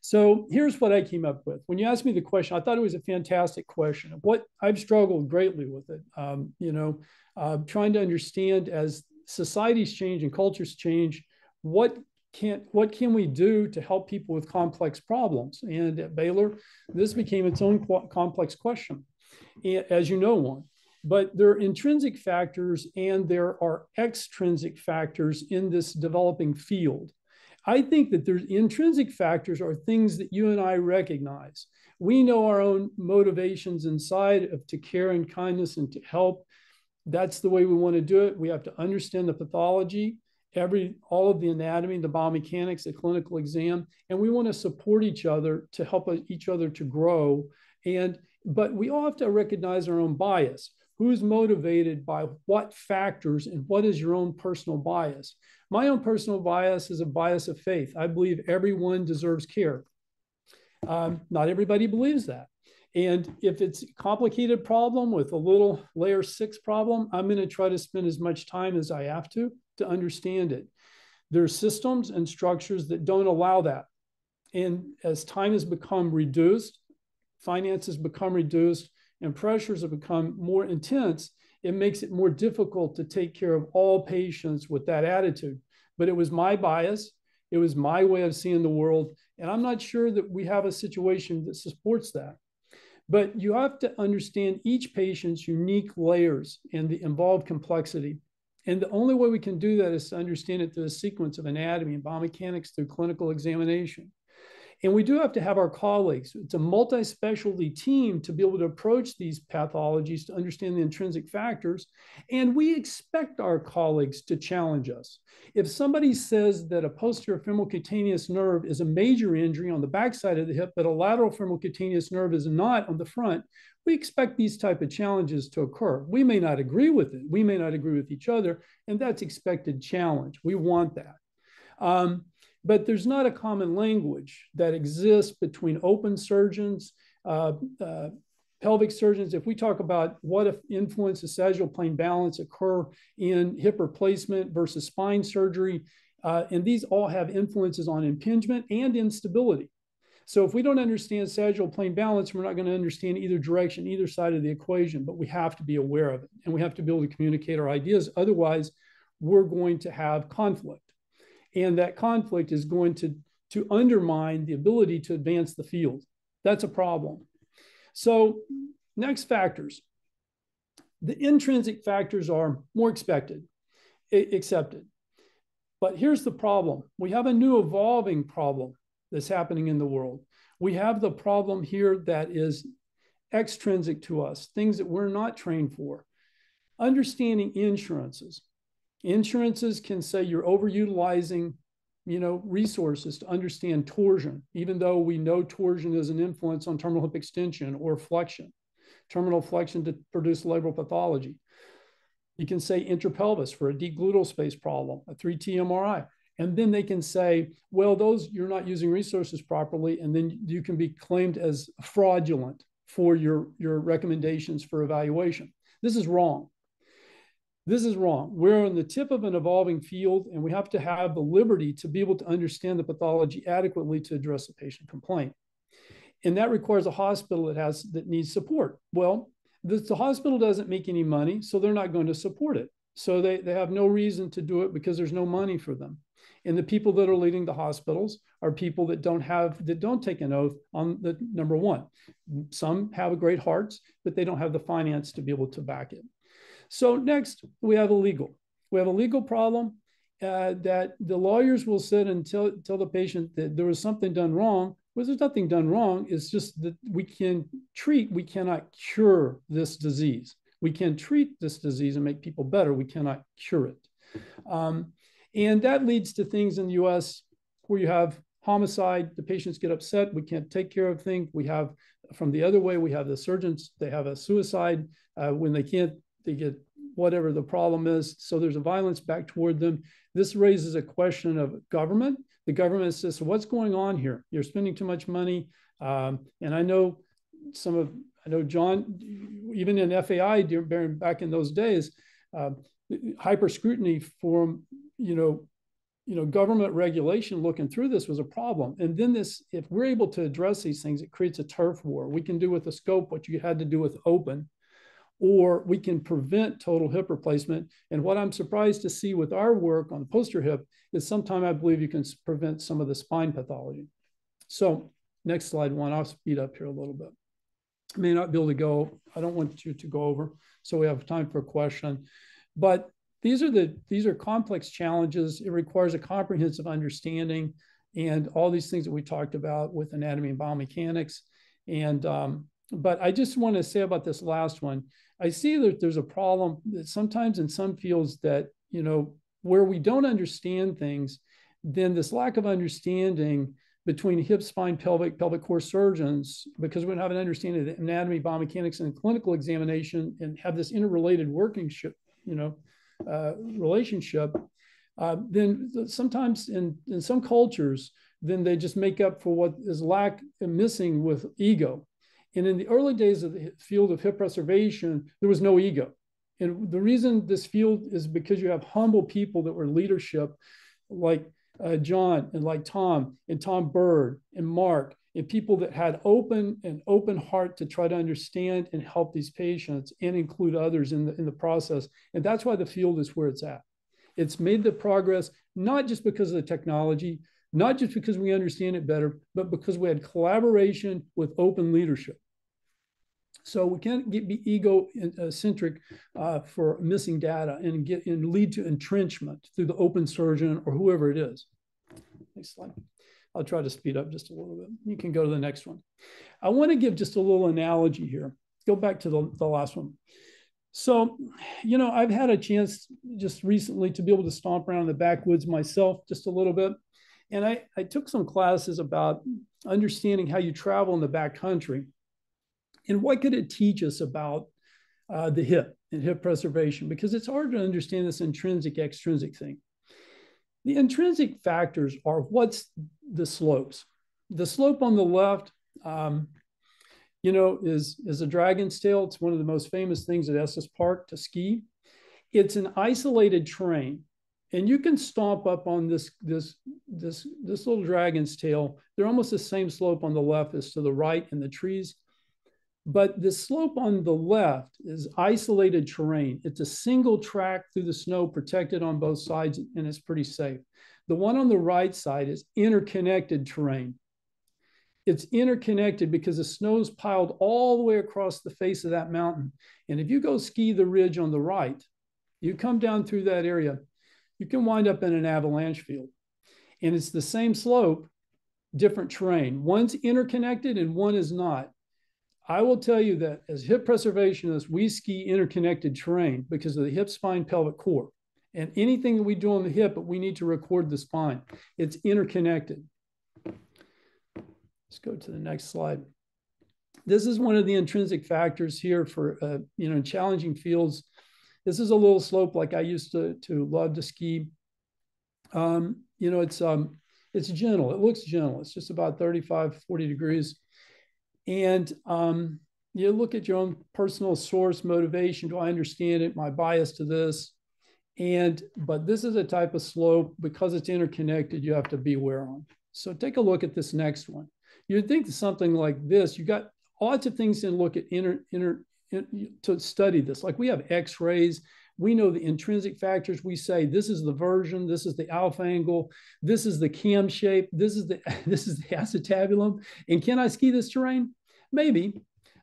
so here's what I came up with. When you asked me the question, I thought it was a fantastic question. What I've struggled greatly with it, um, you know, uh, trying to understand as societies change and cultures change, what can what can we do to help people with complex problems? And at Baylor, this became its own complex question, eh, as you know, one. But there are intrinsic factors and there are extrinsic factors in this developing field. I think that there's intrinsic factors are things that you and I recognize. We know our own motivations inside of to care and kindness and to help. That's the way we want to do it. We have to understand the pathology, every all of the anatomy, the biomechanics, the clinical exam, and we want to support each other to help each other to grow. And but we all have to recognize our own bias. Who's motivated by what factors and what is your own personal bias? My own personal bias is a bias of faith. I believe everyone deserves care. Um, not everybody believes that. And if it's a complicated problem with a little layer six problem, I'm going to try to spend as much time as I have to to understand it. There are systems and structures that don't allow that. And as time has become reduced, finances become reduced, and pressures have become more intense, it makes it more difficult to take care of all patients with that attitude. But it was my bias, it was my way of seeing the world. And I'm not sure that we have a situation that supports that. But you have to understand each patient's unique layers and the involved complexity. And the only way we can do that is to understand it through a sequence of anatomy and biomechanics through clinical examination. And we do have to have our colleagues. It's a multi specialty team to be able to approach these pathologies to understand the intrinsic factors. And we expect our colleagues to challenge us. If somebody says that a posterior femoral cutaneous nerve is a major injury on the backside of the hip, but a lateral femoral cutaneous nerve is not on the front, we expect these type of challenges to occur. We may not agree with it. We may not agree with each other, and that's expected challenge. We want that. Um, but there's not a common language that exists between open surgeons, uh, uh, pelvic surgeons. If we talk about what if influence of sagittal plane balance occur in hip replacement versus spine surgery, uh, and these all have influences on impingement and instability. So if we don't understand sagittal plane balance, we're not going to understand either direction, either side of the equation, but we have to be aware of it and we have to be able to communicate our ideas. Otherwise, we're going to have conflict. And that conflict is going to, to undermine the ability to advance the field. That's a problem. So, next factors. The intrinsic factors are more expected, accepted. But here's the problem we have a new evolving problem that's happening in the world. We have the problem here that is extrinsic to us, things that we're not trained for. Understanding insurances. Insurances can say you're overutilizing, you know, resources to understand torsion, even though we know torsion is an influence on terminal hip extension or flexion, terminal flexion to produce labral pathology. You can say interpelvis for a deep gluteal space problem, a 3T MRI. And then they can say, well, those you're not using resources properly, and then you can be claimed as fraudulent for your, your recommendations for evaluation. This is wrong. This is wrong. We're on the tip of an evolving field, and we have to have the liberty to be able to understand the pathology adequately to address a patient complaint. And that requires a hospital that has that needs support. Well, the, the hospital doesn't make any money, so they're not going to support it. So they, they have no reason to do it because there's no money for them. And the people that are leading the hospitals are people that don't have that don't take an oath on the number one. Some have a great hearts, but they don't have the finance to be able to back it. So next, we have a legal. We have a legal problem uh, that the lawyers will sit and tell, tell the patient that there was something done wrong. Well, there's nothing done wrong. It's just that we can treat, we cannot cure this disease. We can treat this disease and make people better. We cannot cure it. Um, and that leads to things in the US where you have homicide, the patients get upset, we can't take care of things. We have, from the other way, we have the surgeons, they have a suicide uh, when they can't they get whatever the problem is. So there's a violence back toward them. This raises a question of government. The government says, what's going on here? You're spending too much money. Um, and I know some of, I know John, even in FAI during, back in those days, uh, hyper scrutiny for, you know, you know, government regulation looking through this was a problem. And then this, if we're able to address these things, it creates a turf war. We can do with the scope what you had to do with open or we can prevent total hip replacement. And what I'm surprised to see with our work on the posterior hip is sometime I believe you can prevent some of the spine pathology. So next slide one, I'll speed up here a little bit. I may not be able to go, I don't want you to go over, so we have time for a question. But these are the these are complex challenges. It requires a comprehensive understanding and all these things that we talked about with anatomy and biomechanics. And um, but I just want to say about this last one. I see that there's a problem that sometimes in some fields that you know where we don't understand things, then this lack of understanding between hip, spine, pelvic, pelvic core surgeons, because we don't have an understanding of the anatomy, biomechanics, and clinical examination, and have this interrelated working, ship, you know, uh, relationship, uh, then sometimes in, in some cultures, then they just make up for what is lack and missing with ego. And in the early days of the field of hip preservation, there was no ego. And the reason this field is because you have humble people that were leadership, like uh, John and like Tom and Tom Byrd and Mark and people that had open and open heart to try to understand and help these patients and include others in the, in the process. And that's why the field is where it's at. It's made the progress, not just because of the technology, not just because we understand it better, but because we had collaboration with open leadership. So we can't get, be ego-centric uh, for missing data and get and lead to entrenchment through the open surgeon or whoever it is. Next slide. I'll try to speed up just a little bit. You can go to the next one. I want to give just a little analogy here. Go back to the, the last one. So, you know, I've had a chance just recently to be able to stomp around in the backwoods myself just a little bit. And I, I took some classes about understanding how you travel in the back country. And what could it teach us about uh, the hip and hip preservation? Because it's hard to understand this intrinsic extrinsic thing. The intrinsic factors are what's the slopes. The slope on the left, um, you know, is, is a dragon's tail. It's one of the most famous things at Estes Park to ski. It's an isolated terrain. And you can stomp up on this, this, this, this little dragon's tail. They're almost the same slope on the left as to the right in the trees. But the slope on the left is isolated terrain. It's a single track through the snow, protected on both sides, and it's pretty safe. The one on the right side is interconnected terrain. It's interconnected because the snow's piled all the way across the face of that mountain. And if you go ski the ridge on the right, you come down through that area, you can wind up in an avalanche field. And it's the same slope, different terrain. One's interconnected and one is not. I will tell you that as hip preservationists, we ski interconnected terrain because of the hip, spine, pelvic core. And anything that we do on the hip, but we need to record the spine. It's interconnected. Let's go to the next slide. This is one of the intrinsic factors here for, uh, you know, challenging fields. This is a little slope like I used to, to love to ski. Um, you know, it's, um, it's gentle. It looks gentle. It's just about 35, 40 degrees. And um, you look at your own personal source motivation. Do I understand it? My bias to this. And, but this is a type of slope because it's interconnected, you have to be aware on. So take a look at this next one. You'd think something like this, you got lots of things to look at inner, inner, to study this. Like we have x-rays, we know the intrinsic factors. We say this is the version, this is the alpha angle, this is the cam shape, this is the this is the acetabulum. And can I ski this terrain? Maybe.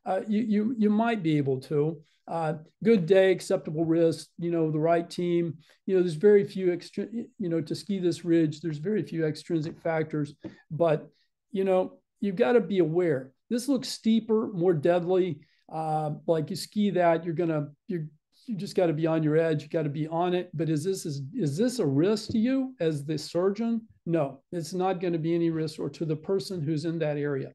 Uh, you you you might be able to. Uh, good day, acceptable risk. You know the right team. You know there's very few extra. You know to ski this ridge, there's very few extrinsic factors. But you know you've got to be aware. This looks steeper, more deadly. Uh, like you ski that, you're gonna you're you just got to be on your edge. You got to be on it. But is this is is this a risk to you as the surgeon? No, it's not going to be any risk or to the person who's in that area.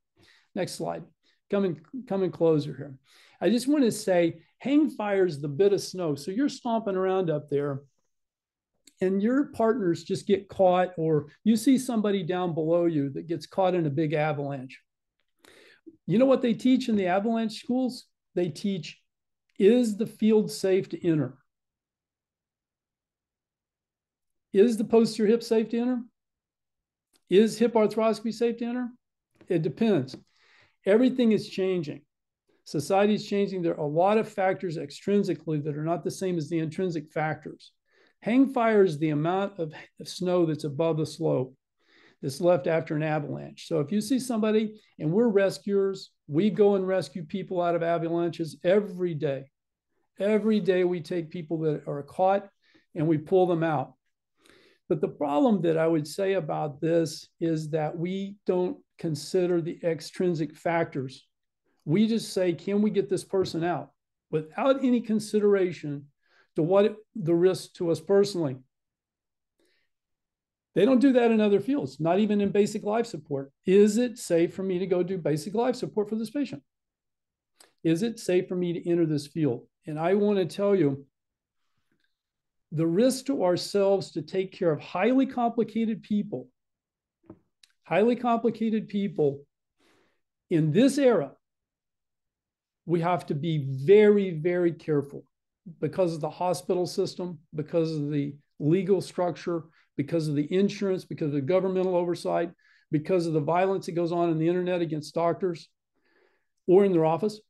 Next slide. Coming coming closer here. I just want to say hang fires the bit of snow. So you're stomping around up there and your partners just get caught or you see somebody down below you that gets caught in a big avalanche. You know what they teach in the avalanche schools? They teach is the field safe to enter? Is the posterior hip safe to enter? Is hip arthroscopy safe to enter? It depends. Everything is changing. Society is changing. There are a lot of factors extrinsically that are not the same as the intrinsic factors. Hang fire is the amount of snow that's above the slope that's left after an avalanche. So if you see somebody, and we're rescuers, we go and rescue people out of avalanches every day. Every day we take people that are caught and we pull them out. But the problem that I would say about this is that we don't consider the extrinsic factors We just say, can we get this person out without any consideration to what it, the risk to us personally? They don't do that in other fields, not even in basic life support. Is it safe for me to go do basic life support for this patient? Is it safe for me to enter this field? And I want to tell you the risk to ourselves to take care of highly complicated people, highly complicated people in this era, we have to be very, very careful because of the hospital system, because of the legal structure, because of the insurance, because of the governmental oversight, because of the violence that goes on in the internet against doctors or in their office.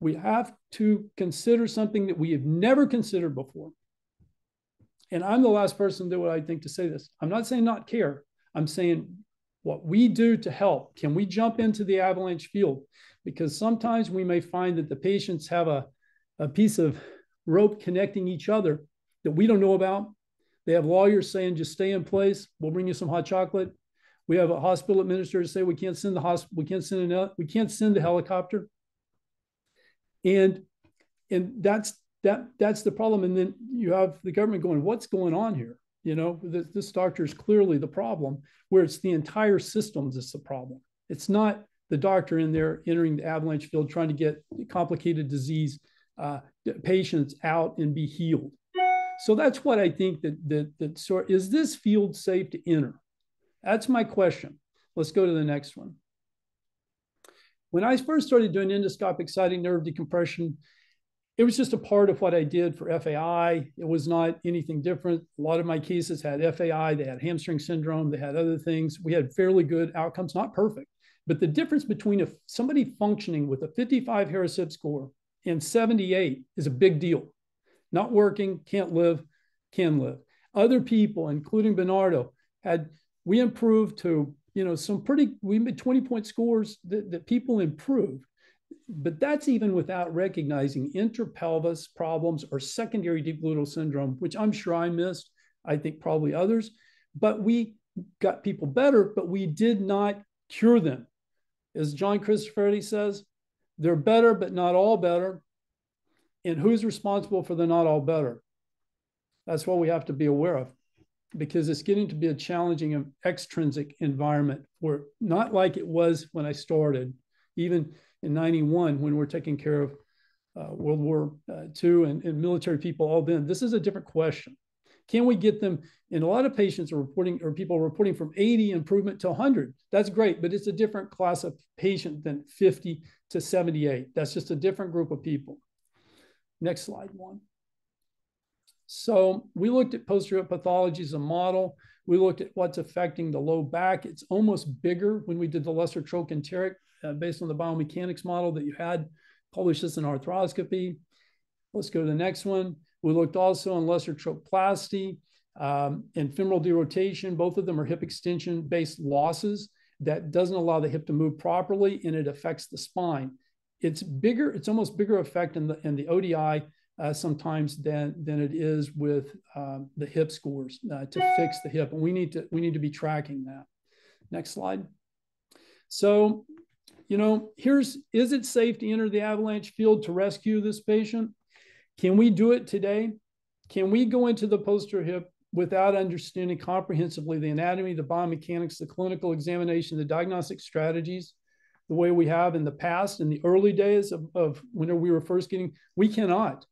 We have to consider something that we have never considered before. And I'm the last person that would I think to say this. I'm not saying not care. I'm saying what we do to help. Can we jump into the avalanche field? Because sometimes we may find that the patients have a, a piece of rope connecting each other that we don't know about. They have lawyers saying, just stay in place. We'll bring you some hot chocolate. We have a hospital administrator say we can't send the hospital, we can't send an, we can't send the helicopter. And and that's that that's the problem. And then you have the government going, what's going on here? You know, this, this doctor is clearly the problem, where it's the entire system that's the problem. It's not the doctor in there entering the avalanche field trying to get complicated disease uh, patients out and be healed. So that's what I think that that that sort is this field safe to enter? That's my question. Let's go to the next one. When I first started doing endoscopic sciatic nerve decompression, it was just a part of what I did for FAI. It was not anything different. A lot of my cases had FAI, they had hamstring syndrome, they had other things. We had fairly good outcomes, not perfect. But the difference between if somebody functioning with a 55 Harris Hip score and 78 is a big deal. Not working, can't live, can live. Other people, including Bernardo, had we improved to you know some pretty we made 20 point scores that, that people improved but that's even without recognizing interpelvis problems or secondary deep gluteal syndrome, which I'm sure I missed. I think probably others, but we got people better, but we did not cure them. As John Christoforetti says, they're better, but not all better. And who's responsible for the not all better? That's what we have to be aware of because it's getting to be a challenging and extrinsic environment where not like it was when I started. Even in 91 when we're taking care of uh, World War II uh, and, and military people all then. This is a different question. Can we get them? And a lot of patients are reporting, or people are reporting from 80 improvement to 100. That's great, but it's a different class of patient than 50 to 78. That's just a different group of people. Next slide, one. So we looked at posterior pathology as a model. We looked at what's affecting the low back. It's almost bigger when we did the lesser trochanteric uh, based on the biomechanics model that you had published this in arthroscopy. Let's go to the next one. We looked also on lesser trochoplasty um, and femoral derotation. Both of them are hip extension based losses that doesn't allow the hip to move properly and it affects the spine. It's bigger, it's almost bigger effect in the, in the ODI uh, sometimes than, than it is with um, the hip scores uh, to fix the hip. And we need to, we need to be tracking that. Next slide. So you know, here's is it safe to enter the avalanche field to rescue this patient? Can we do it today? Can we go into the posterior hip without understanding comprehensively the anatomy, the biomechanics, the clinical examination, the diagnostic strategies, the way we have in the past, in the early days of, of when we were first getting? We cannot.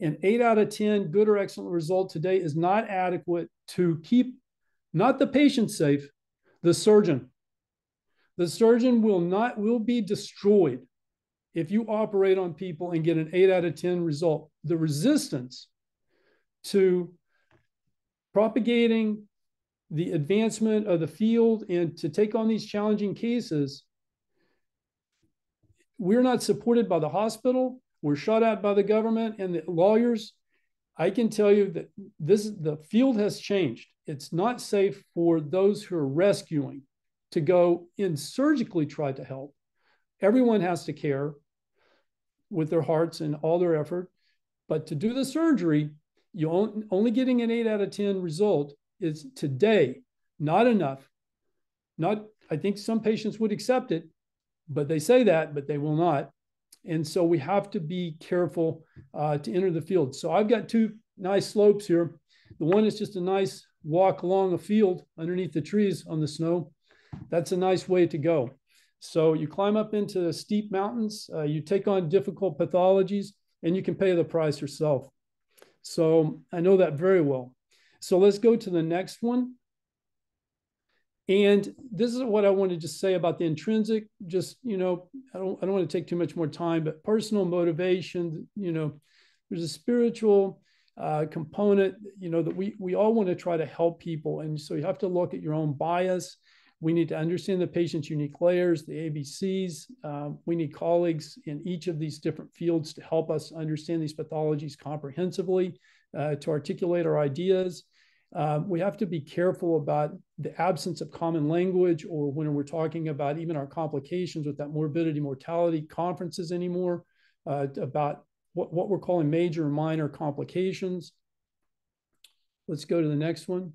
An eight out of 10 good or excellent result today is not adequate to keep not the patient safe, the surgeon the surgeon will not will be destroyed if you operate on people and get an 8 out of 10 result. The resistance to propagating the advancement of the field and to take on these challenging cases we're not supported by the hospital we're shut out by the government and the lawyers i can tell you that this the field has changed it's not safe for those who are rescuing to go in surgically try to help. Everyone has to care with their hearts and all their effort. But to do the surgery, you only getting an eight out of 10 result is today not enough. Not, I think some patients would accept it, but they say that, but they will not. And so we have to be careful uh, to enter the field. So I've got two nice slopes here. The one is just a nice walk along a field underneath the trees on the snow. That's a nice way to go. So you climb up into steep mountains, uh, you take on difficult pathologies, and you can pay the price yourself. So I know that very well. So let's go to the next one. And this is what I wanted to say about the intrinsic. Just, you know, I don't, I don't want to take too much more time, but personal motivation, you know, there's a spiritual uh, component, you know, that we, we all want to try to help people. And so you have to look at your own bias. We need to understand the patient's unique layers, the ABCs. Um, we need colleagues in each of these different fields to help us understand these pathologies comprehensively, uh, to articulate our ideas. Uh, we have to be careful about the absence of common language or when we're talking about even our complications with that morbidity mortality conferences anymore uh, about what, what we're calling major and minor complications. Let's go to the next one.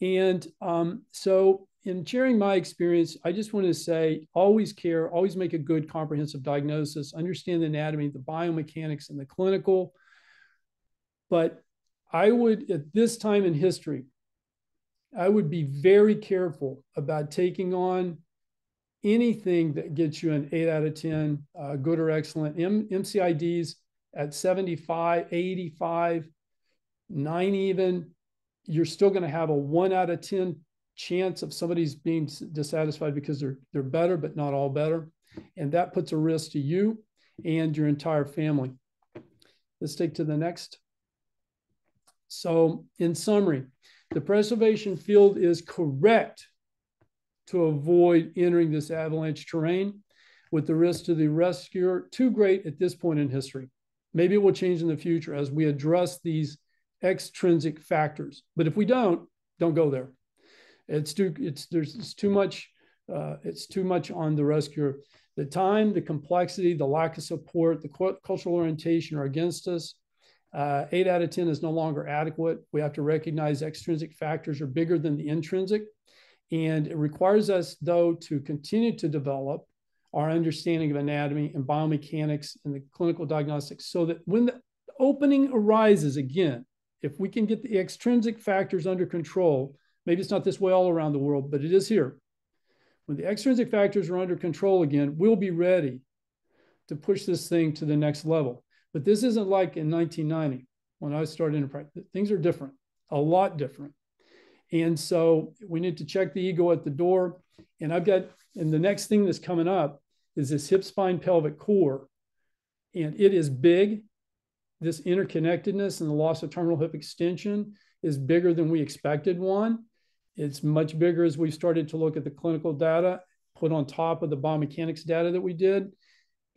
And um, so in sharing my experience, I just want to say always care, always make a good comprehensive diagnosis, understand the anatomy, the biomechanics, and the clinical. But I would, at this time in history, I would be very careful about taking on anything that gets you an eight out of 10, uh, good or excellent. M- MCIDs at 75, 85, nine even, you're still going to have a one out of 10 chance of somebody's being dissatisfied because they're, they're better, but not all better. And that puts a risk to you and your entire family. Let's take to the next. So, in summary, the preservation field is correct to avoid entering this avalanche terrain with the risk to the rescuer too great at this point in history. Maybe it will change in the future as we address these extrinsic factors. But if we don't, don't go there. It's too it's there's it's too much uh, it's too much on the rescuer. The time, the complexity, the lack of support, the cultural orientation are against us. Uh, eight out of 10 is no longer adequate. We have to recognize extrinsic factors are bigger than the intrinsic. And it requires us, though, to continue to develop our understanding of anatomy and biomechanics and the clinical diagnostics so that when the opening arises again, if we can get the extrinsic factors under control, maybe it's not this way all around the world, but it is here. When the extrinsic factors are under control again, we'll be ready to push this thing to the next level. But this isn't like in 1990 when I started enterprise. Things are different, a lot different. And so we need to check the ego at the door. And I've got, and the next thing that's coming up is this hip spine pelvic core. And it is big. This interconnectedness and the loss of terminal hip extension is bigger than we expected one. It's much bigger as we've started to look at the clinical data put on top of the biomechanics data that we did.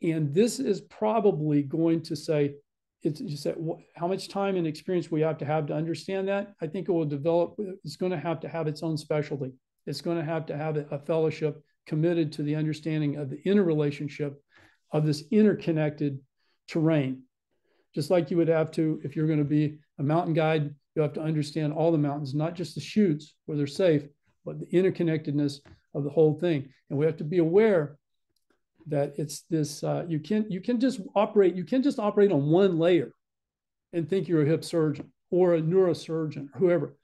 And this is probably going to say, it's just that how much time and experience we have to have to understand that. I think it will develop, it's going to have to have its own specialty. It's going to have to have a fellowship committed to the understanding of the interrelationship of this interconnected terrain. Just like you would have to, if you're going to be a mountain guide, you have to understand all the mountains, not just the chutes where they're safe, but the interconnectedness of the whole thing. And we have to be aware that it's this uh, you can you can just operate you can just operate on one layer and think you're a hip surgeon or a neurosurgeon or whoever.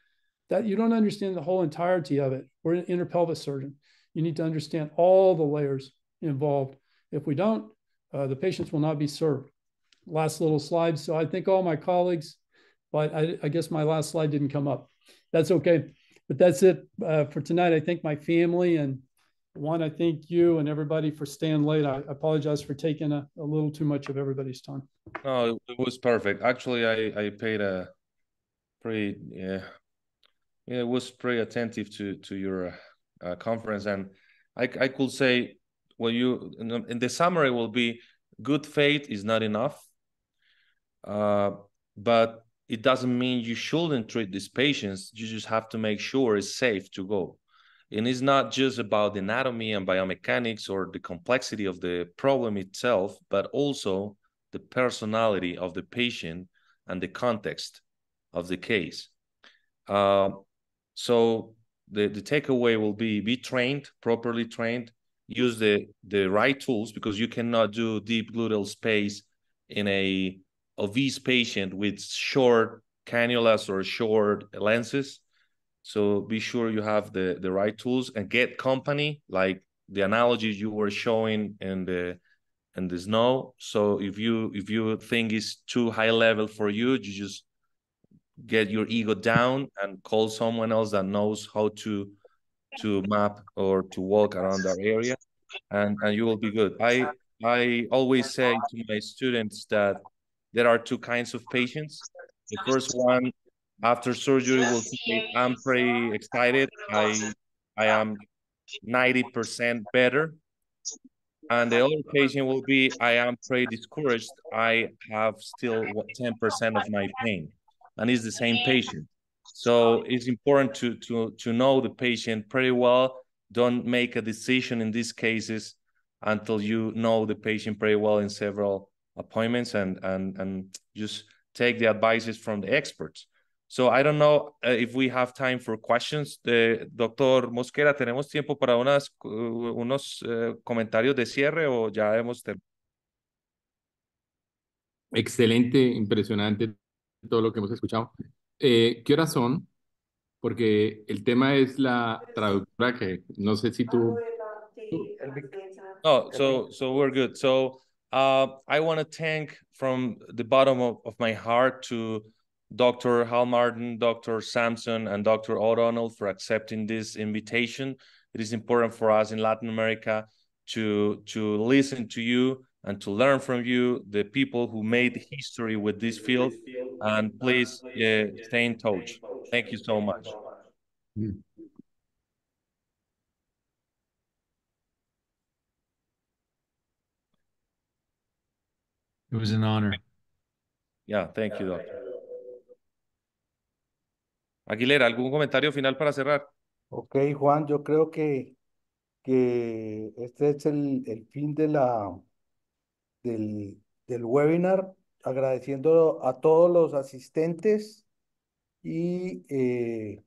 That you don't understand the whole entirety of it. Or an inner pelvis surgeon. You need to understand all the layers involved. If we don't uh, the patients will not be served. Last little slide. So i thank all my colleagues but I, I guess my last slide didn't come up. That's okay. But that's it uh, for tonight. I thank my family and one, I thank you and everybody for staying late. I apologize for taking a, a little too much of everybody's time. No, it was perfect. Actually, I, I paid a pretty, yeah, yeah, it was pretty attentive to, to your uh, conference. And I, I could say, well, you, in the, in the summary will be good faith is not enough. Uh, but it doesn't mean you shouldn't treat these patients. You just have to make sure it's safe to go. And it's not just about the anatomy and biomechanics or the complexity of the problem itself, but also the personality of the patient and the context of the case. Uh, so the, the takeaway will be be trained, properly trained, use the the right tools because you cannot do deep gluteal space in a obese patient with short cannulas or short lenses. So be sure you have the the right tools and get company like the analogies you were showing in the in the snow. So if you if you think it's too high level for you, you just get your ego down and call someone else that knows how to to map or to walk around that area and and you will be good i i always say to my students that there are two kinds of patients the first one after surgery will say i'm pretty excited. I i am 90% better. And the other patient will be i am pretty discouraged. I have still 10% of my pain and it's the same patient. So it's important to to to know the patient pretty well. Don't make a decision in these cases until you know the patient pretty well in several appointments and and and just take the advices from the experts so I don't know uh, if we have time for questions. De, Doctor Mosquera, ¿tenemos tiempo para unas, uh, unos uh, comentarios de cierre o ya hemos terminado? Excelente, impresionante todo lo que hemos escuchado. Eh, ¿Qué horas son? Porque el tema es la traductora que no sé si tú... Oh, so so we're good. So uh, I want to thank from the bottom of, of my heart to Dr. Hal Martin, Dr. Sampson, and Dr. O'Donnell for accepting this invitation. It is important for us in Latin America to to listen to you and to learn from you, the people who made history with this field. And please uh, stay in touch. Thank you so much. It was an honor. Yeah, thank you, doctor. Aguilera, ¿algún comentario final para cerrar? Ok, Juan, yo creo que, que este es el, el fin de la, del, del webinar, agradeciendo a todos los asistentes y eh,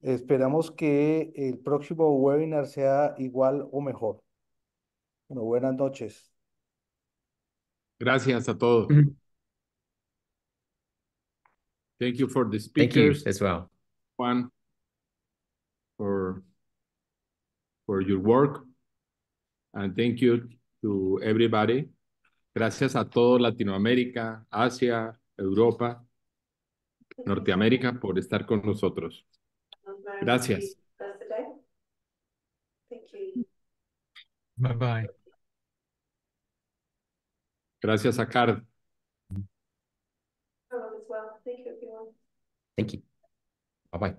esperamos que el próximo webinar sea igual o mejor. Bueno, buenas noches. Gracias a todos. Thank you for the Thank you speakers, as well. Juan, for, for your work. And thank you to everybody. Gracias a todo Latinoamérica, Asia, Europa, Norteamérica por estar con nosotros. Gracias. Bye bye. Gracias a Card. Thank you. Bye-bye.